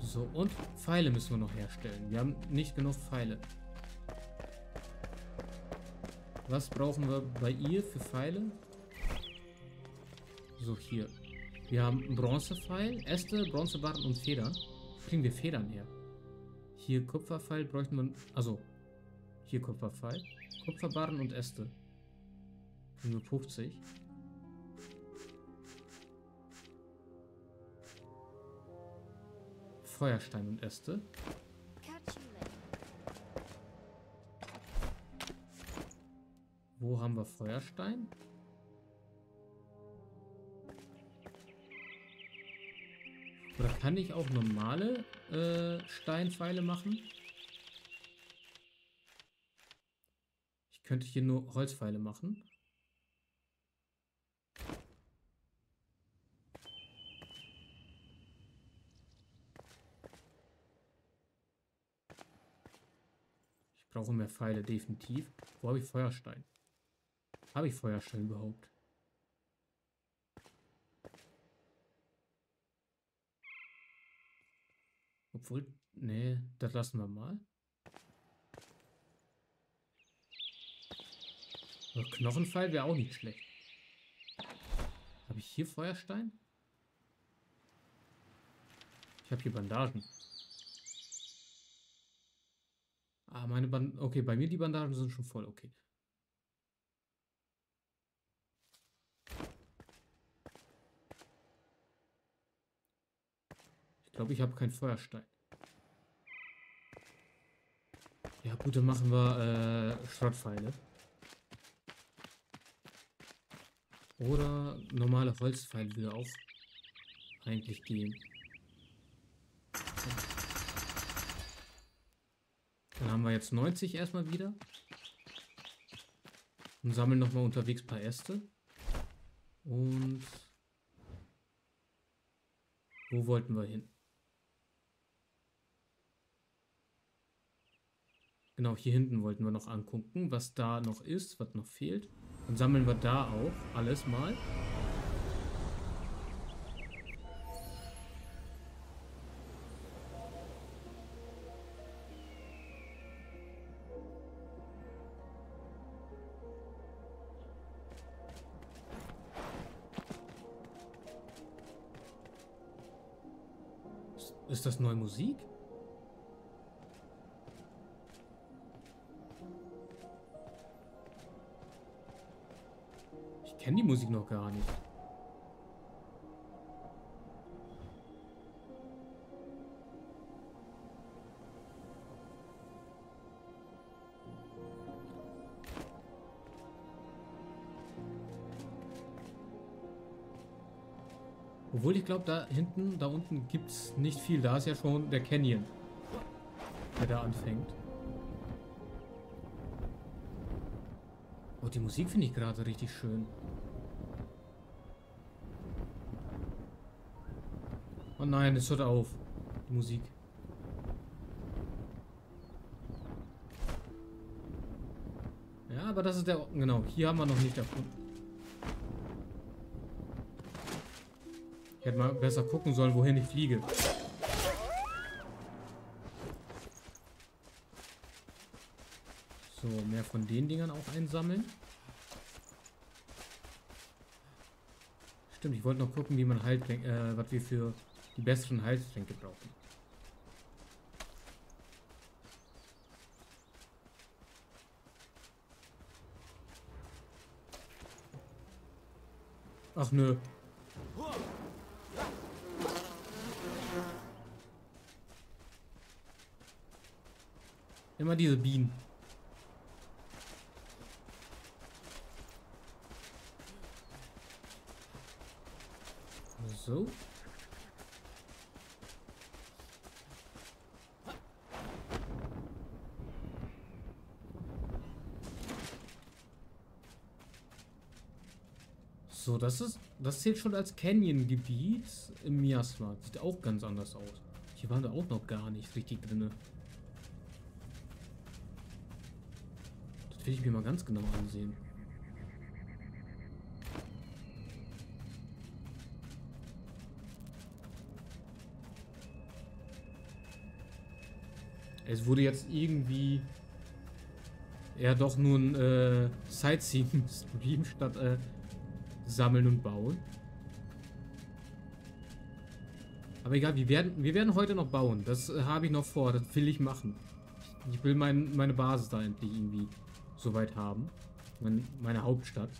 So, und Pfeile müssen wir noch herstellen. Wir haben nicht genug Pfeile. Was brauchen wir bei ihr für Pfeile? So, hier. Wir haben einen Bronzepfeil, Äste, Bronzebarren und Federn. Kriegen wir Federn her? Hier Kupferpfeil bräuchten wir... Also, hier Kupferpfeil. Kupferbarren und Äste. Nur 50. Feuerstein und Äste. Wo haben wir Feuerstein? Oder kann ich auch normale äh, Steinpfeile machen? Ich könnte hier nur Holzpfeile machen. Ich brauche mehr Pfeile, definitiv. Wo habe ich Feuerstein? Habe ich Feuerstein überhaupt? Obwohl, nee, das lassen wir mal. Aber Knochenpfeil wäre auch nicht schlecht. Habe ich hier Feuerstein? Ich habe hier Bandagen. Ah, meine Bandagen. Okay, bei mir die Bandagen sind schon voll. Okay. Glaube, ich habe keinen Feuerstein. Ja, gut, dann machen wir äh, Schrottpfeile. Oder normale Holzpfeile würde auch eigentlich gehen. Dann haben wir jetzt 90 erstmal wieder. Und sammeln nochmal unterwegs ein paar Äste. Und wo wollten wir hin? Genau, hier hinten wollten wir noch angucken, was da noch ist, was noch fehlt. Dann sammeln wir da auch alles mal. Ist das neue Musik? Gar nicht. Obwohl ich glaube, da hinten, da unten gibt es nicht viel. Da ist ja schon der Canyon, der da anfängt. Oh, die Musik finde ich gerade richtig schön. Oh nein, es hört auf. Die Musik. Ja, aber das ist der... Genau, hier haben wir noch nicht erfunden. Ich hätte mal besser gucken sollen, wohin ich fliege. So, mehr von den Dingern auch einsammeln. Stimmt, ich wollte noch gucken, wie man Heiltränke, äh, was wir für die besseren Heiltränke brauchen. Ach nö. Immer diese Bienen. So. So, das ist, das zählt schon als Canyon-Gebiet im Miasma. Sieht auch ganz anders aus. Hier waren wir auch noch gar nicht richtig drinne. Das will ich mir mal ganz genau ansehen. Es wurde jetzt irgendwie eher doch nur ein äh, Sightseeing-Stream statt äh, Sammeln und Bauen. Aber egal, wir werden, wir werden heute noch bauen. Das äh, habe ich noch vor, das will ich machen. Ich will mein, meine Basis da endlich irgendwie soweit haben. Mein, meine Hauptstadt.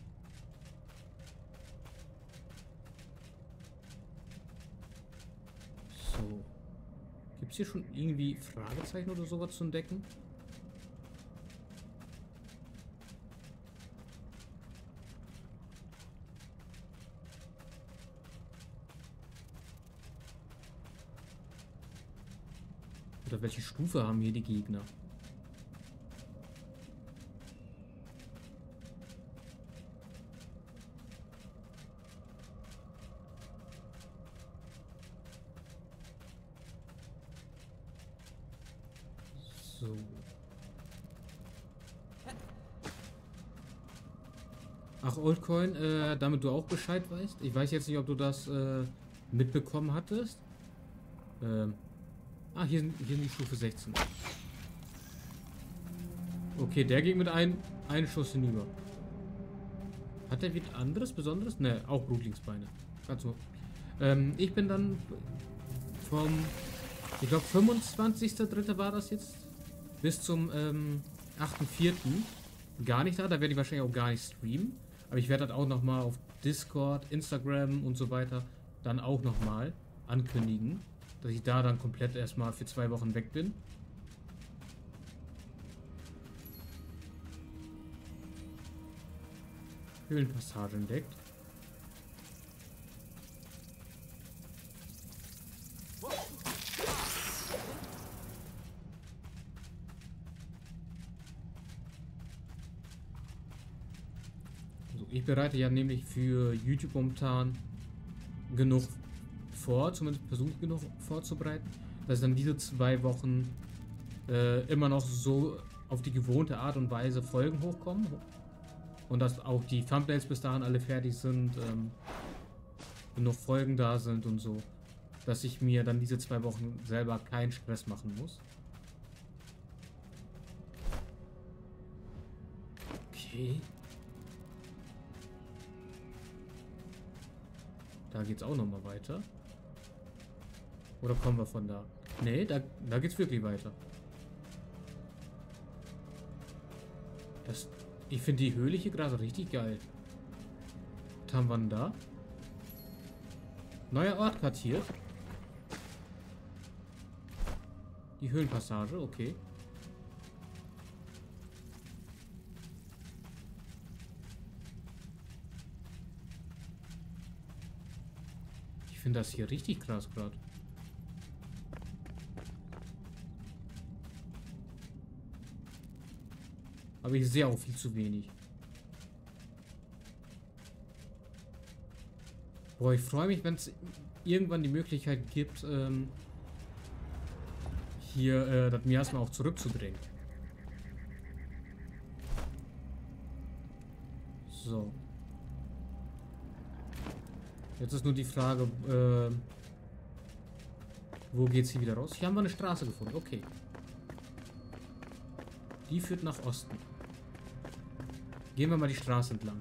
So. Gibt es hier schon irgendwie Fragezeichen oder sowas zu entdecken? welche Stufe haben hier die Gegner? So. Ach, Oldcoin, äh, damit du auch Bescheid weißt. Ich weiß jetzt nicht, ob du das äh, mitbekommen hattest. Ähm ah, hier sind, hier sind die Stufe 16. Okay, der ging mit ein, einem Schuss hinüber. Hat der wieder anderes, Besonderes? Ne, auch Blutlingsbeine. Ganz so. Ähm, ich bin dann vom, ich glaube 25.3. war das jetzt, bis zum ähm, 8.4. gar nicht da. Da werde ich wahrscheinlich auch gar nicht streamen. Aber ich werde das auch nochmal auf Discord, Instagram und so weiter dann auch nochmal ankündigen, dass ich da dann komplett erstmal für zwei Wochen weg bin. Höhlenpassage entdeckt. So, ich bereite ja nämlich für YouTube momentan genug vor, zumindest versuche ich genug vorzubereiten, dass dann diese zwei Wochen äh, immer noch so auf die gewohnte Art und Weise Folgen hochkommen und dass auch die Thumbnails bis dahin alle fertig sind, ähm, genug Folgen da sind und so, dass ich mir dann diese zwei Wochen selber keinen Stress machen muss. Okay. Da geht's auch nochmal weiter. Oder kommen wir von da? Nee, da, da geht's wirklich weiter. Das, ich finde die Höhle hier gerade richtig geil. Was haben wir denn da? Neuer Ort kartiert. Die Höhlenpassage, okay. Ich finde das hier richtig krass gerade. Aber ich sehe auch viel zu wenig. Boah, ich freue mich, wenn es irgendwann die Möglichkeit gibt, ähm, hier äh, das Miasma auch zurückzudrängen. So. Jetzt ist nur die Frage, äh, wo geht's hier wieder raus? Hier haben wir eine Straße gefunden. Okay. Die führt nach Osten. Gehen wir mal die Straße entlang.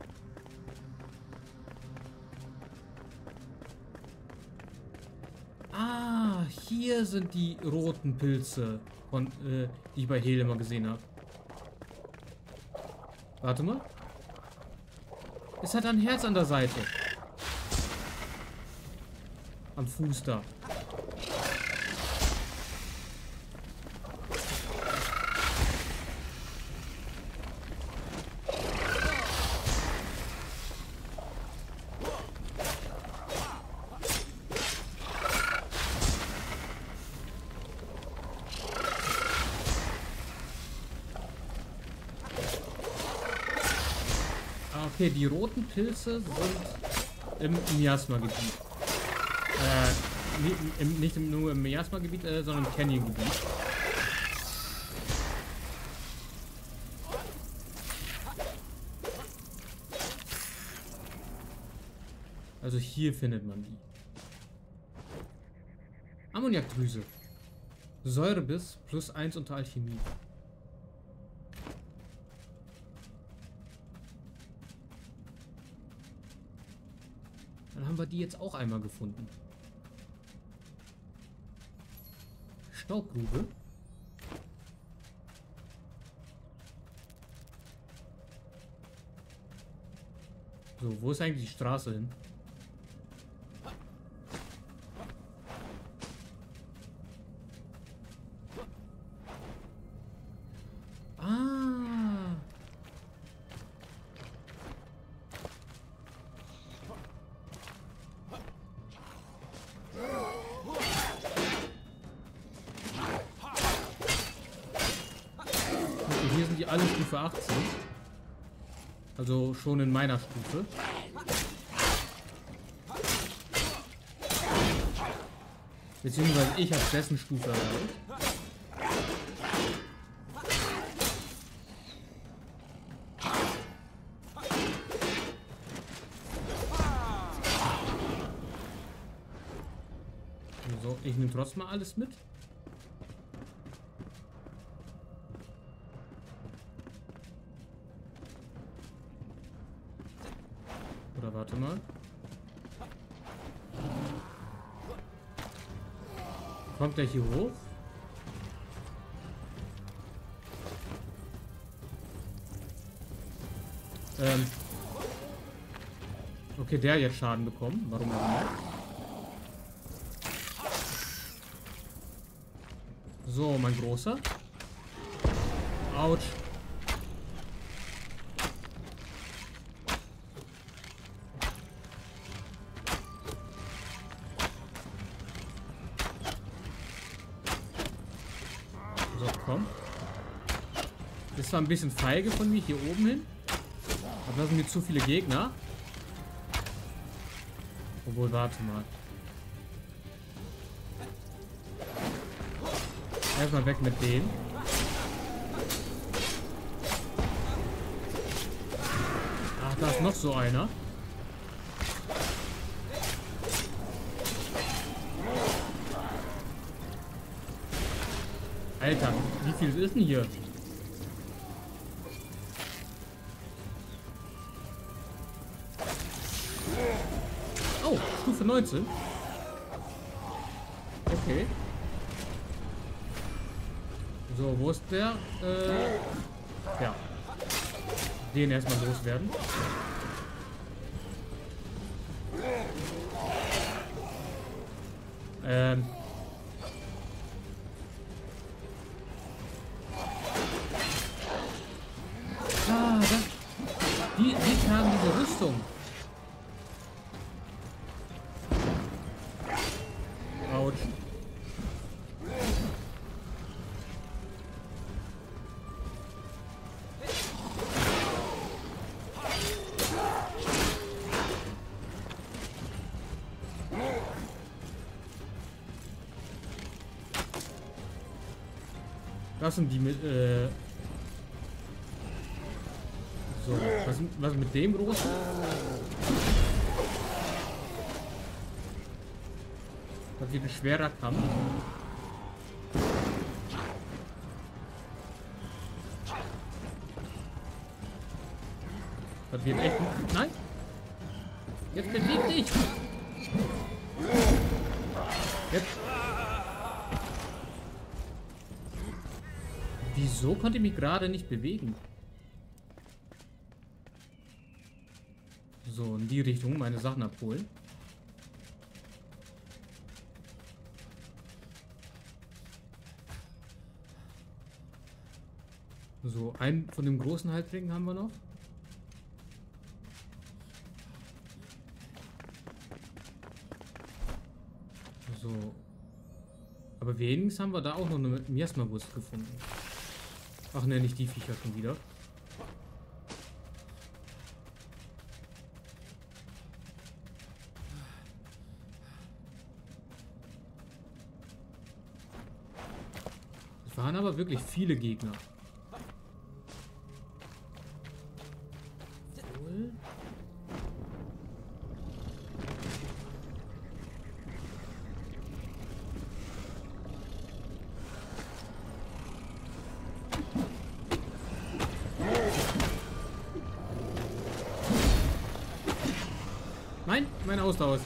Ah, hier sind die roten Pilze, von, äh, die ich bei Hele mal gesehen habe. Warte mal. Es hat ein Herz an der Seite. Am Fuß da. Okay, die roten Pilze sind im Miasma-Gebiet. Äh, nicht, nur im Miasma-Gebiet, äh, sondern im Canyon-Gebiet. Also hier findet man die. Ammoniakdrüse. Säurebiss plus 1 unter Alchemie. Dann haben wir die jetzt auch einmal gefunden. Staubgrube. So, wo ist eigentlich die Straße hin? schon in meiner Stufe. Beziehungsweise ich habe dessen Stufe erreicht. So, ich nehme trotzdem mal alles mit. Kommt der hier hoch? Ähm. Okay, der jetzt Schaden bekommen. Warum auch immer. So, mein Großer. Autsch. Ein bisschen feige von mir hier oben hin. Aber da sind mir zu viele Gegner. Obwohl, warte mal. Erstmal weg mit denen. Ach, da ist noch so einer. Alter, wie viel ist denn hier? 119? Okay. So, wo ist der? Äh, ja. Den erstmal loswerden. Ähm. Das sind die mit, äh So, was, was mit dem großen? Das wird ein schwerer Kampf. Das wird echt... mich gerade nicht bewegen? So, in die Richtung meine Sachen abholen. So, einen von dem großen Halbringen haben wir noch. So. Aber wenigstens haben wir da auch noch eine Miasma-Wurst gefunden. Ach ne, nicht die Viecher schon wieder. Es waren aber wirklich viele Gegner.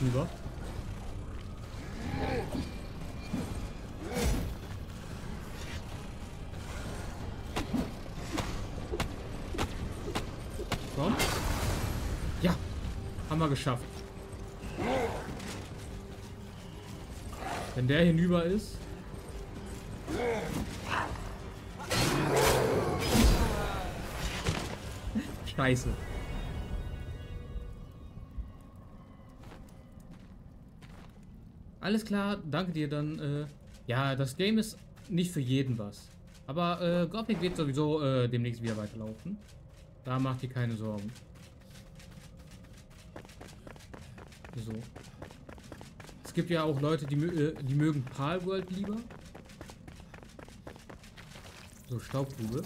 Lieber. Komm. Ja, haben wir geschafft. Wenn der hinüber ist. Scheiße. Alles klar, danke dir dann. Äh, ja, das Game ist nicht für jeden was. Aber äh, Gothic wird sowieso äh, demnächst wieder weiterlaufen. Da macht ihr keine Sorgen. So. Es gibt ja auch Leute, die, äh, die mögen Palworld lieber. So, Staubgrube.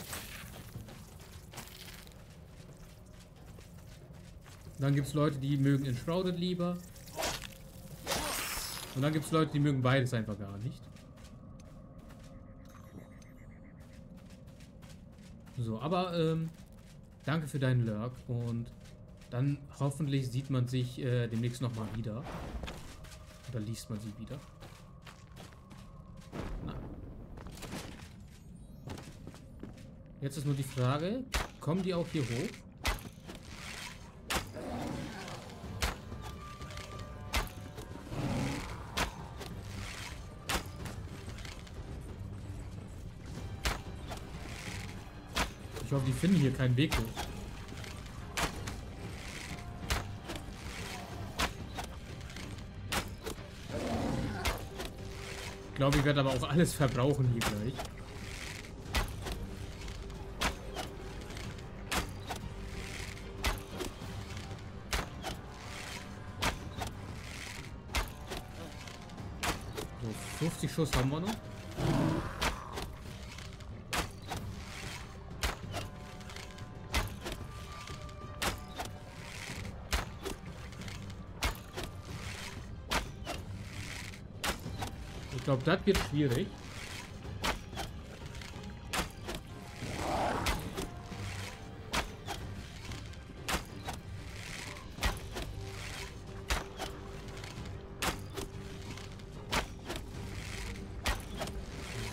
Dann gibt es Leute, die mögen Enshrouded lieber. Und dann gibt es Leute, die mögen beides einfach gar nicht. So, aber ähm, danke für deinen Lurk und dann hoffentlich sieht man sich äh, demnächst nochmal wieder. Oder liest man sie wieder. Na. Jetzt ist nur die Frage, kommen die auch hier hoch? Finden hier keinen Weg hoch. Ich glaube, ich werde aber auch alles verbrauchen hier gleich. So, 50 Schuss haben wir noch. Glaube, das wird schwierig.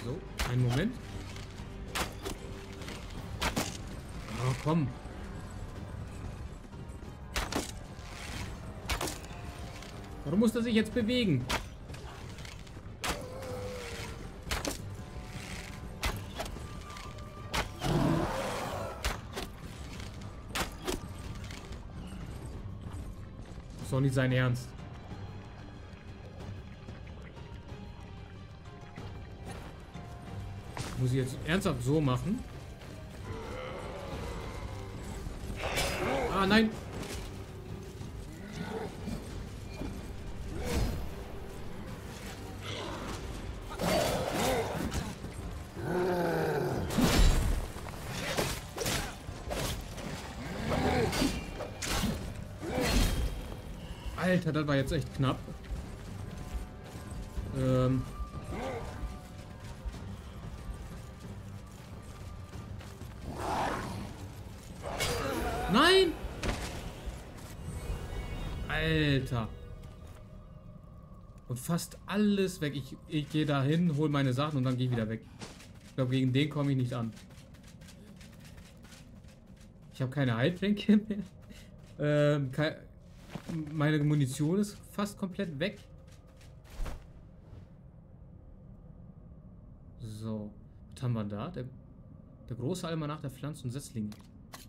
So, einen Moment. Oh, komm. Warum muss er sich jetzt bewegen? Doch nicht sein Ernst. Muss ich jetzt ernsthaft so machen? Ah, nein. Alter, das war jetzt echt knapp. Ähm. Nein! Alter. Und fast alles weg. Ich, ich gehe da hin, hole meine Sachen und dann gehe ich wieder weg. Ich glaube, gegen den komme ich nicht an. Ich habe keine Heiltränke mehr. Ähm, kei meine Munition ist fast komplett weg. So. Was haben wir da? Der, der große Almanach der Pflanzen und Setzlinge.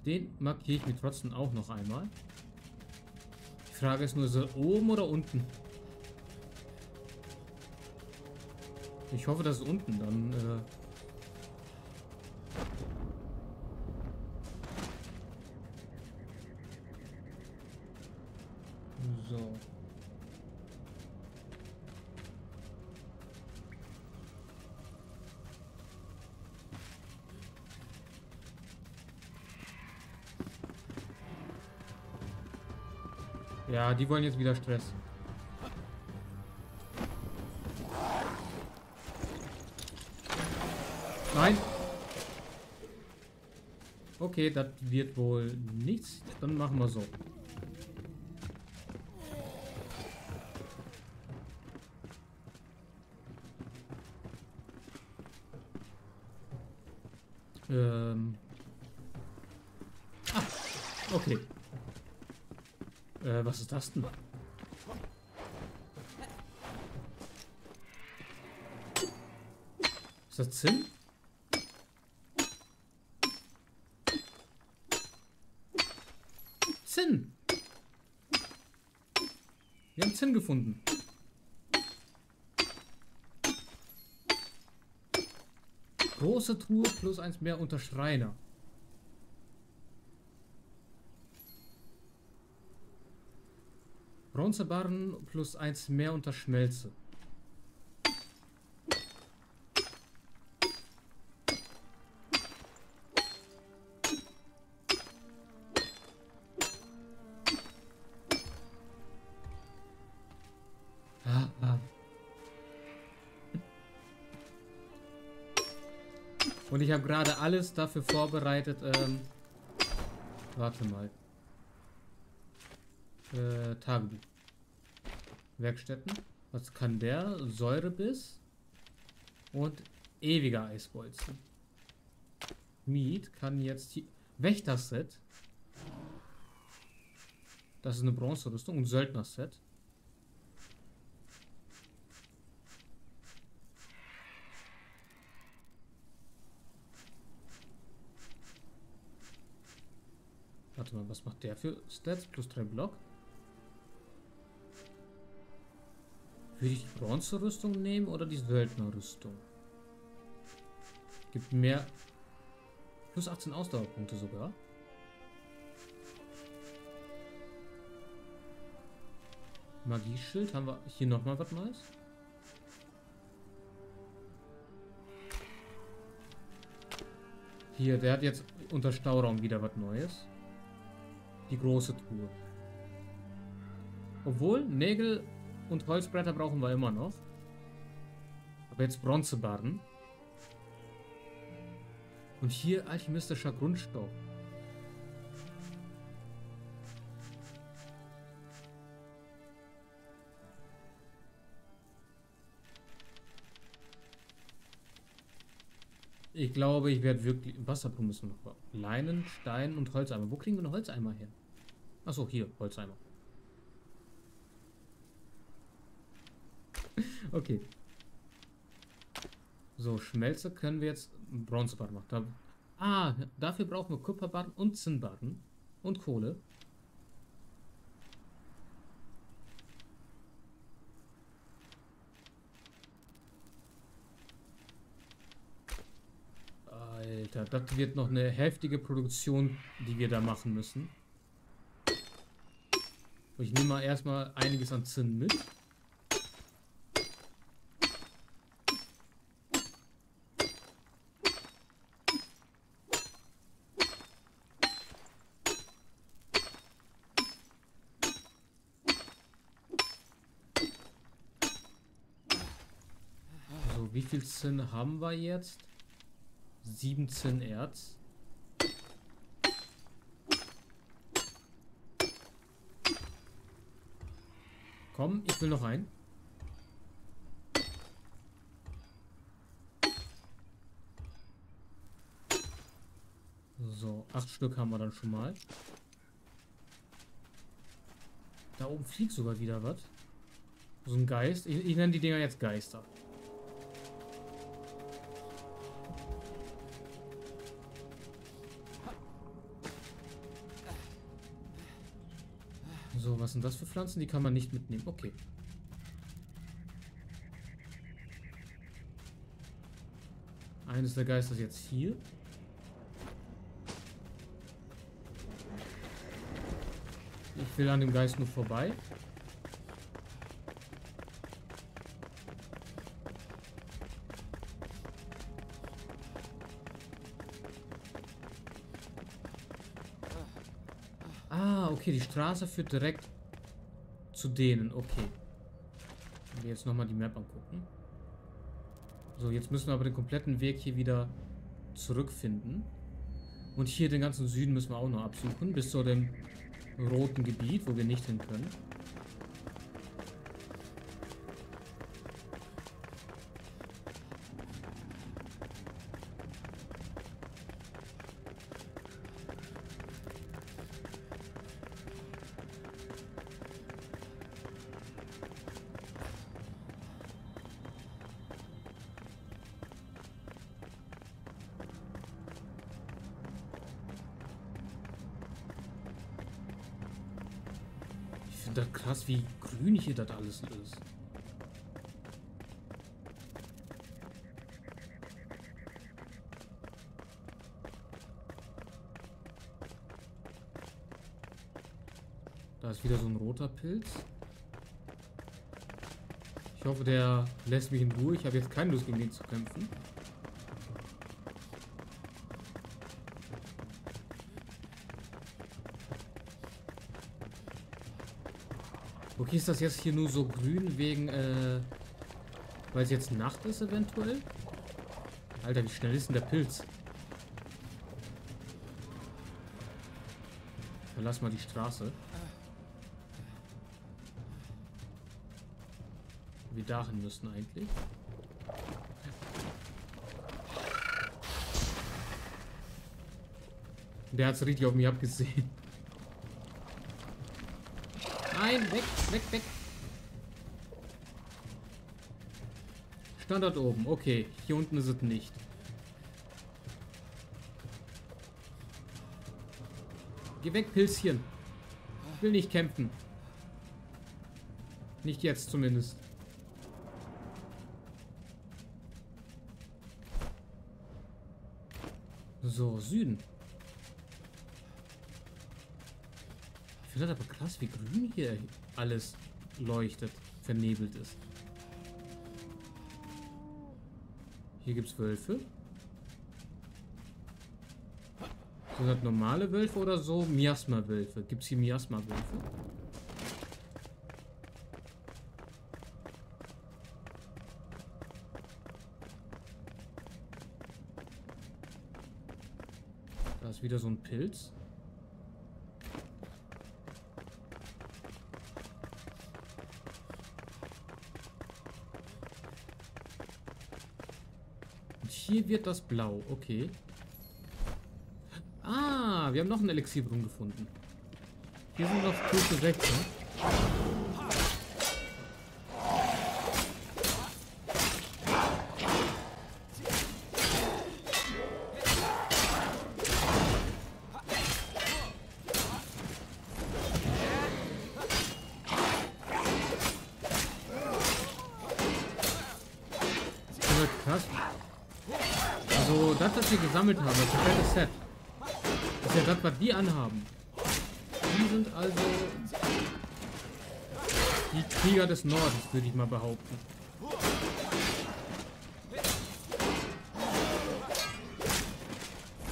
Den markiere ich mir trotzdem auch noch einmal. Die Frage ist nur, ist er oben oder unten? Ich hoffe, das ist unten. Dann, äh Die wollen jetzt wieder Stress. Nein. Okay, das wird wohl nichts. Dann machen wir so. Ist das denn? Ist das Zinn? Zinn! Wir haben Zinn gefunden. Große Truhe plus eins mehr unter Schreiner. Bronzebaren plus eins mehr unter Schmelze. Und ich habe gerade alles dafür vorbereitet. Ähm, warte mal. Äh, Tagebuch. Werkstätten. Was kann der? Säurebiss. Und ewiger Eisbolzen. Miet kann jetzt hier... Wächterset. Das ist eine Bronzerüstung und Söldnerset. Warte mal, was macht der für Stats? Plus 3 Block. Würde ich die Bronzerüstung nehmen oder die Söldnerrüstung? Gibt mehr. Plus 18 Ausdauerpunkte sogar. Magieschild. Haben wir hier nochmal was Neues? Hier, der hat jetzt unter Stauraum wieder was Neues. Die große Truhe. Obwohl, Nägel und Holzbretter brauchen wir immer noch. Aber jetzt Bronzebarren. Und hier alchemistischer Grundstoff. Ich glaube, ich werde wirklich... Wasserpumpe müssen noch. Leinen, Stein und Holzeimer. Wo kriegen wir noch Holzeimer her? Achso, hier, Holzeimer. Okay. So, Schmelze können wir jetzt Bronzebarren machen. Da, ah, dafür brauchen wir Kupferbarren und Zinnbarren. Und Kohle. Alter, das wird noch eine heftige Produktion, die wir da machen müssen. Ich nehme mal erstmal einiges an Zinn mit. So, wie viel Zinn haben wir jetzt? 17 Erz. Komm, ich will noch ein. So, acht Stück haben wir dann schon mal. Da oben fliegt sogar wieder was. So ein Geist. Ich, ich nenne die Dinger jetzt Geister. Was sind das für Pflanzen? Die kann man nicht mitnehmen. Okay. Eines der Geister ist jetzt hier. Ich will an dem Geist nur vorbei. okay, die Straße führt direkt zu denen. Okay. Wenn wir jetzt nochmal die Map angucken. So, jetzt müssen wir aber den kompletten Weg hier wieder zurückfinden. Und hier den ganzen Süden müssen wir auch noch absuchen, bis zu dem roten Gebiet, wo wir nicht hin können. Das alles ist. Da ist wieder so ein roter Pilz. Ich hoffe, der lässt mich in Ruhe. Ich habe jetzt keine Lust, gegen den zu kämpfen. Okay, ist das jetzt hier nur so grün wegen, äh, weil es jetzt Nacht ist eventuell? Alter, wie schnell ist denn der Pilz? Verlass mal die Straße. Wir dahin müssten eigentlich. Der hat es richtig auf mich abgesehen. Nein, weg, weg. Standard oben. Okay, hier unten ist es nicht. Geh weg, Pilzchen. Ich will nicht kämpfen. Nicht jetzt zumindest. So, Süden. Finde das aber krass, wie grün hier alles leuchtet, vernebelt ist. Hier gibt es Wölfe. Sind das normale Wölfe oder so Miasma-Wölfe? Gibt es hier Miasma-Wölfe? Da ist wieder so ein Pilz. Hier wird das blau. Okay. Ah, wir haben noch einen Elixierbrunnen gefunden. Hier sind noch Stufe 6. gesammelt haben, das komplette Set, ist ja das, was die anhaben. Die sind also die Krieger des Nordens, würde ich mal behaupten.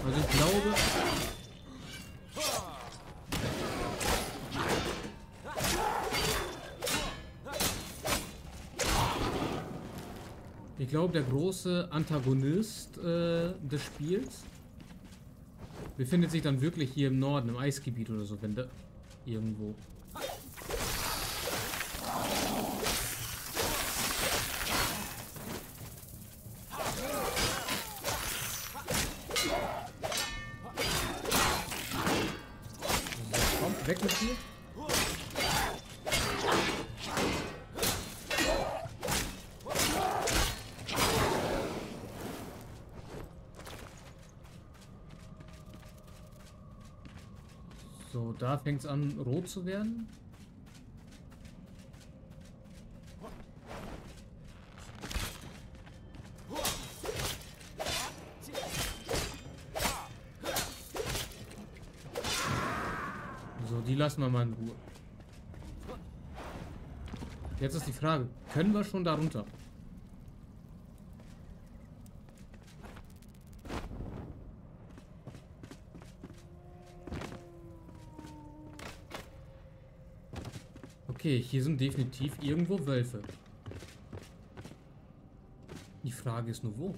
Also ich glaube, Ich glaube, der große Antagonist äh, des Spiels befindet sich dann wirklich hier im Norden, im Eisgebiet oder so, wenn da irgendwo. Fängt es an, rot zu werden. So, die lassen wir mal in Ruhe. Jetzt ist die Frage, können wir schon darunter? Okay, hier sind definitiv irgendwo Wölfe. Die Frage ist nur wo.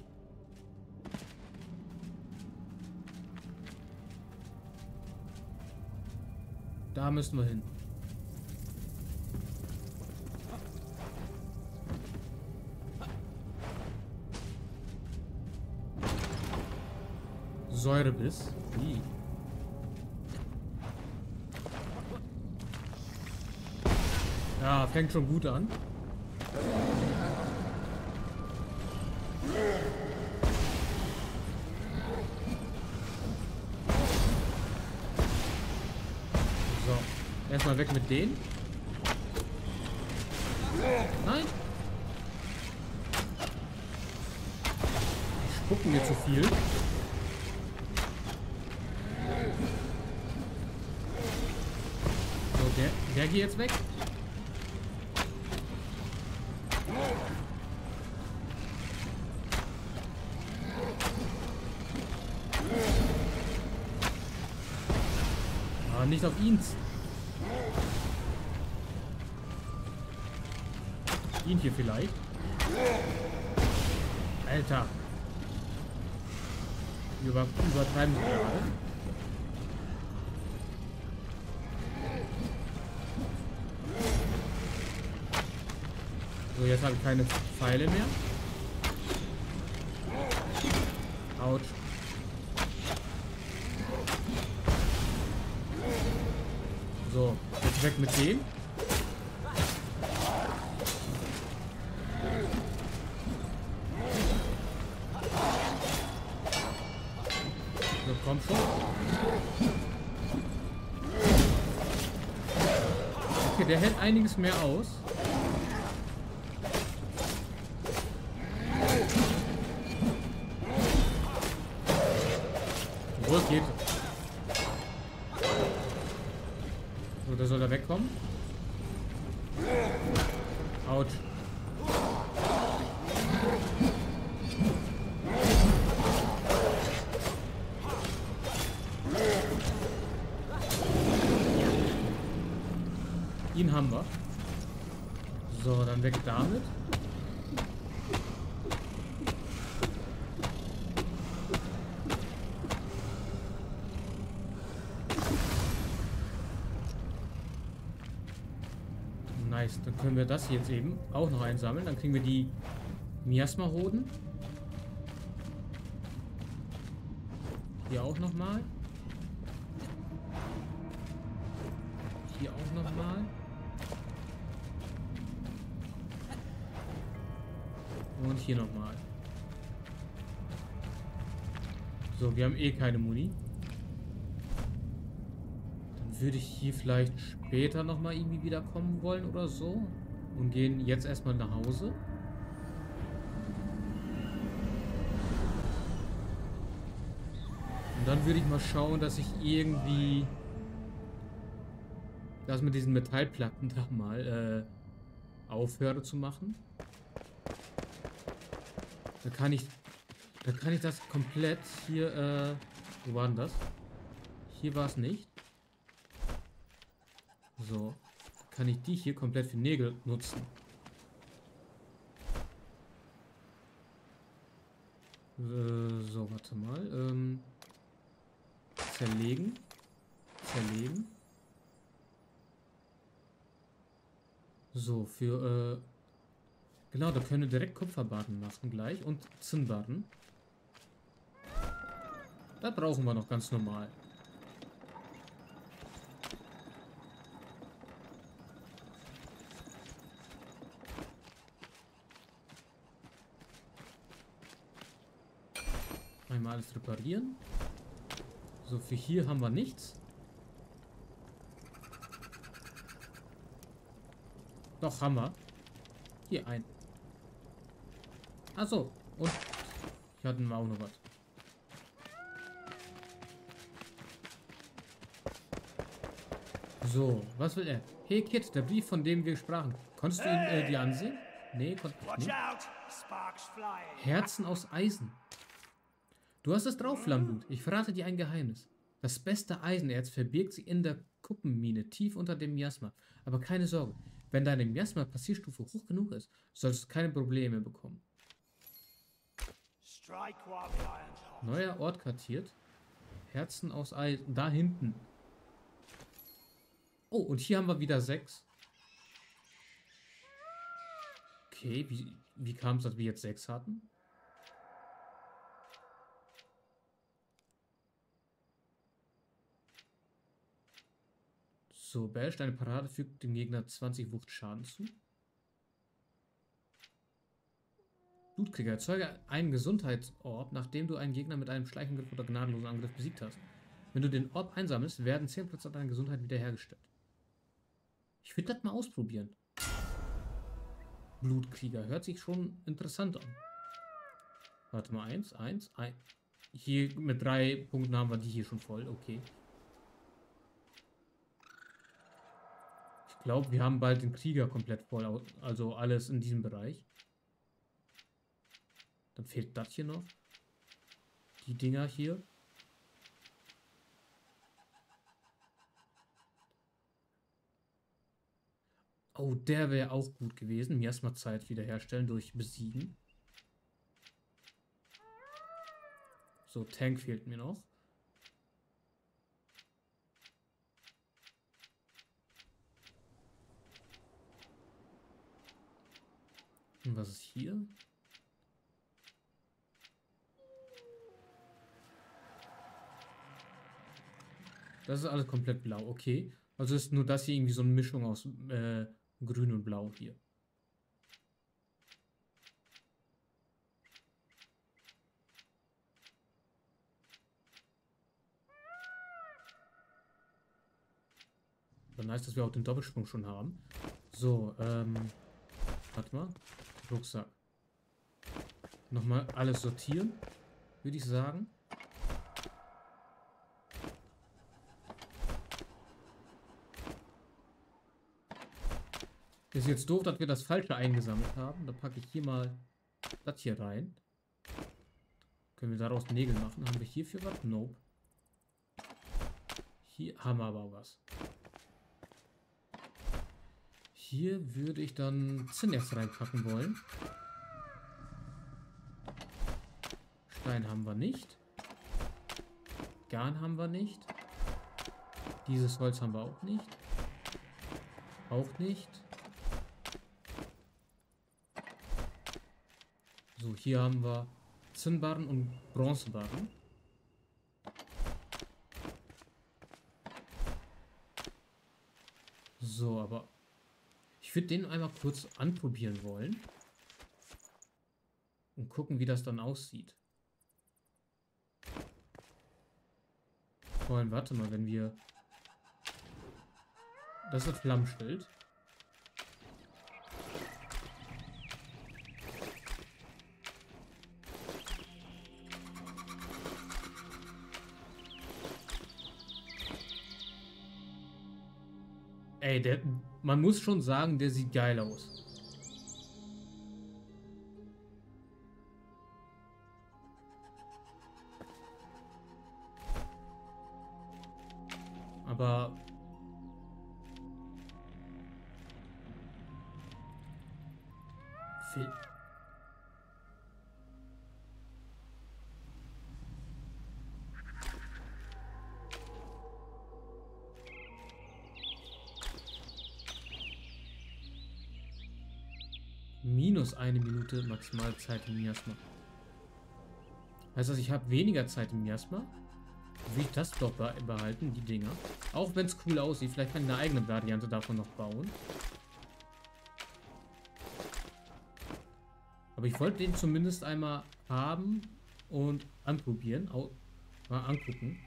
Da müssen wir hin. Säurebiss. Wie? Ja, fängt schon gut an. So, erstmal weg mit denen. Nein. Die spucken mir zu viel. So, der, der geht jetzt weg. Aber nicht auf ihn. Ihn hier vielleicht. Alter. Über übertreiben sie gerade. So, jetzt habe ich keine Pfeile mehr. Weg mit dem. So, komm schon. Okay, der hält einiges mehr aus. Können wir das jetzt eben auch noch einsammeln. Dann kriegen wir die Miasma-Hoden. Hier auch nochmal. Hier auch nochmal. Und hier nochmal. So, wir haben eh keine Muni. Würde ich hier vielleicht später nochmal irgendwie wiederkommen wollen oder so. Und gehen jetzt erstmal nach Hause. Und dann würde ich mal schauen, dass ich irgendwie das mit diesen Metallplatten da mal äh, aufhöre zu machen. Da kann ich, da kann ich das komplett hier, äh, wo war denn das? Hier war es nicht. So, kann ich die hier komplett für Nägel nutzen. Äh, so, warte mal. Ähm, zerlegen. Zerlegen. So, für, äh, genau, da können wir direkt Kupferbarten machen gleich und Zinnbarten. Da brauchen wir noch ganz normal. Einmal alles reparieren. So, für hier haben wir nichts. Doch, haben wir. Hier ein. Achso. Und hier hatten wir auch noch was. So, was will er? Hey Kid, der Brief, von dem wir sprachen. Konntest du ihn äh, dir ansehen? Nee, konnte ich nicht. Herzen aus Eisen. Du hast es drauf, Flammblut. Ich verrate dir ein Geheimnis. Das beste Eisenerz verbirgt sich in der Kuppenmine tief unter dem Miasma. Aber keine Sorge, wenn deine Miasma-Passierstufe hoch genug ist, solltest du keine Probleme bekommen. Neuer Ort kartiert. Herzen aus Eisen. Da hinten. Oh, und hier haben wir wieder sechs. Okay, wie, wie kam es, dass wir jetzt sechs hatten? So, Bash, deine Parade fügt dem Gegner 20 Wucht Schaden zu. Blutkrieger, erzeuge einen Gesundheitsorb, nachdem du einen Gegner mit einem Schleichangriff oder gnadenlosen Angriff besiegt hast. Wenn du den Orb einsammelst, werden 10% deiner Gesundheit wiederhergestellt. Ich würde das mal ausprobieren. Blutkrieger, hört sich schon interessant an. Warte mal, eins, eins, ein. Hier mit drei Punkten haben wir die hier schon voll, okay. Glaube, wir haben bald den Krieger komplett voll, also alles in diesem Bereich. Dann fehlt das hier noch. Die Dinger hier. Oh, der wäre auch gut gewesen. Miasma-Zeit wiederherstellen durch Besiegen. So, Tank fehlt mir noch. Und was ist hier? Das ist alles komplett blau, okay. Also ist nur das hier irgendwie so eine Mischung aus äh, grün und blau hier. Dann heißt, dass wir auch den Doppelsprung schon haben. So, ähm, warte mal. Rucksack. Nochmal alles sortieren, würde ich sagen. Ist jetzt doof, dass wir das Falsche eingesammelt haben. Da packe ich hier mal das hier rein. Können wir daraus Nägel machen? Haben wir hierfür was? Nope. Hier haben wir aber was. Hier würde ich dann Zinnerz reinpacken wollen. Stein haben wir nicht. Garn haben wir nicht. Dieses Holz haben wir auch nicht. Auch nicht. So, hier haben wir Zinnbarren und Bronzebarren. So, aber würde den einmal kurz anprobieren wollen. Und gucken, wie das dann aussieht. Vor allem, warte mal, wenn wir... Das ist das Flammenschild. Ey, der, man muss schon sagen, der sieht geil aus. Aber Fe eine Minute Maximalzeit im Miasma. Heißt das, ich habe weniger Zeit im Miasma? Will ich das doch behalten, die Dinger? Auch wenn es cool aussieht. Vielleicht kann ich eine eigene Variante davon noch bauen. Aber ich wollte den zumindest einmal haben und anprobieren. Mal angucken.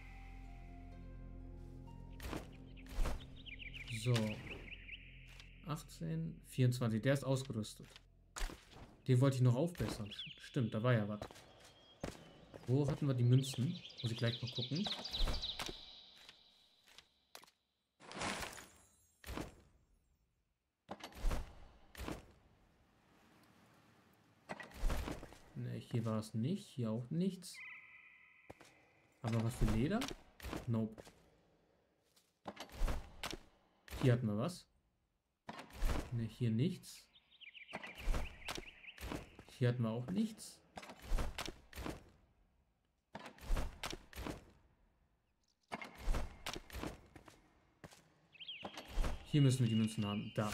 So. 18, 24. Der ist ausgerüstet. Den wollte ich noch aufbessern. Stimmt, da war ja was. Wo hatten wir die Münzen? Muss ich gleich mal gucken. Ne, hier war es nicht. Hier auch nichts. Aber was für Leder? Nope. Hier hatten wir was. Ne, hier nichts. Hier hatten wir auch nichts. Hier müssen wir die Münzen haben. Da.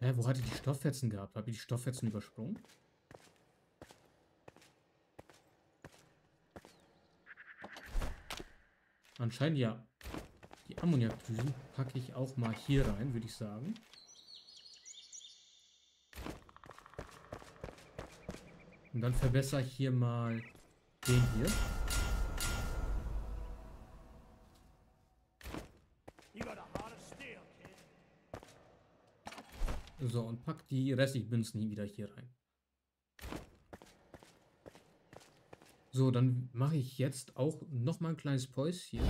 Hä, wo hatte die Stofffetzen gehabt? Habe ich die Stofffetzen übersprungen? Anscheinend ja. Die Ammoniakdüsen packe ich auch mal hier rein, würde ich sagen. Und dann verbessere ich hier mal den hier. So, und pack die restlichen Münzen wieder hier rein. So, dann mache ich jetzt auch noch mal ein kleines Päuschen.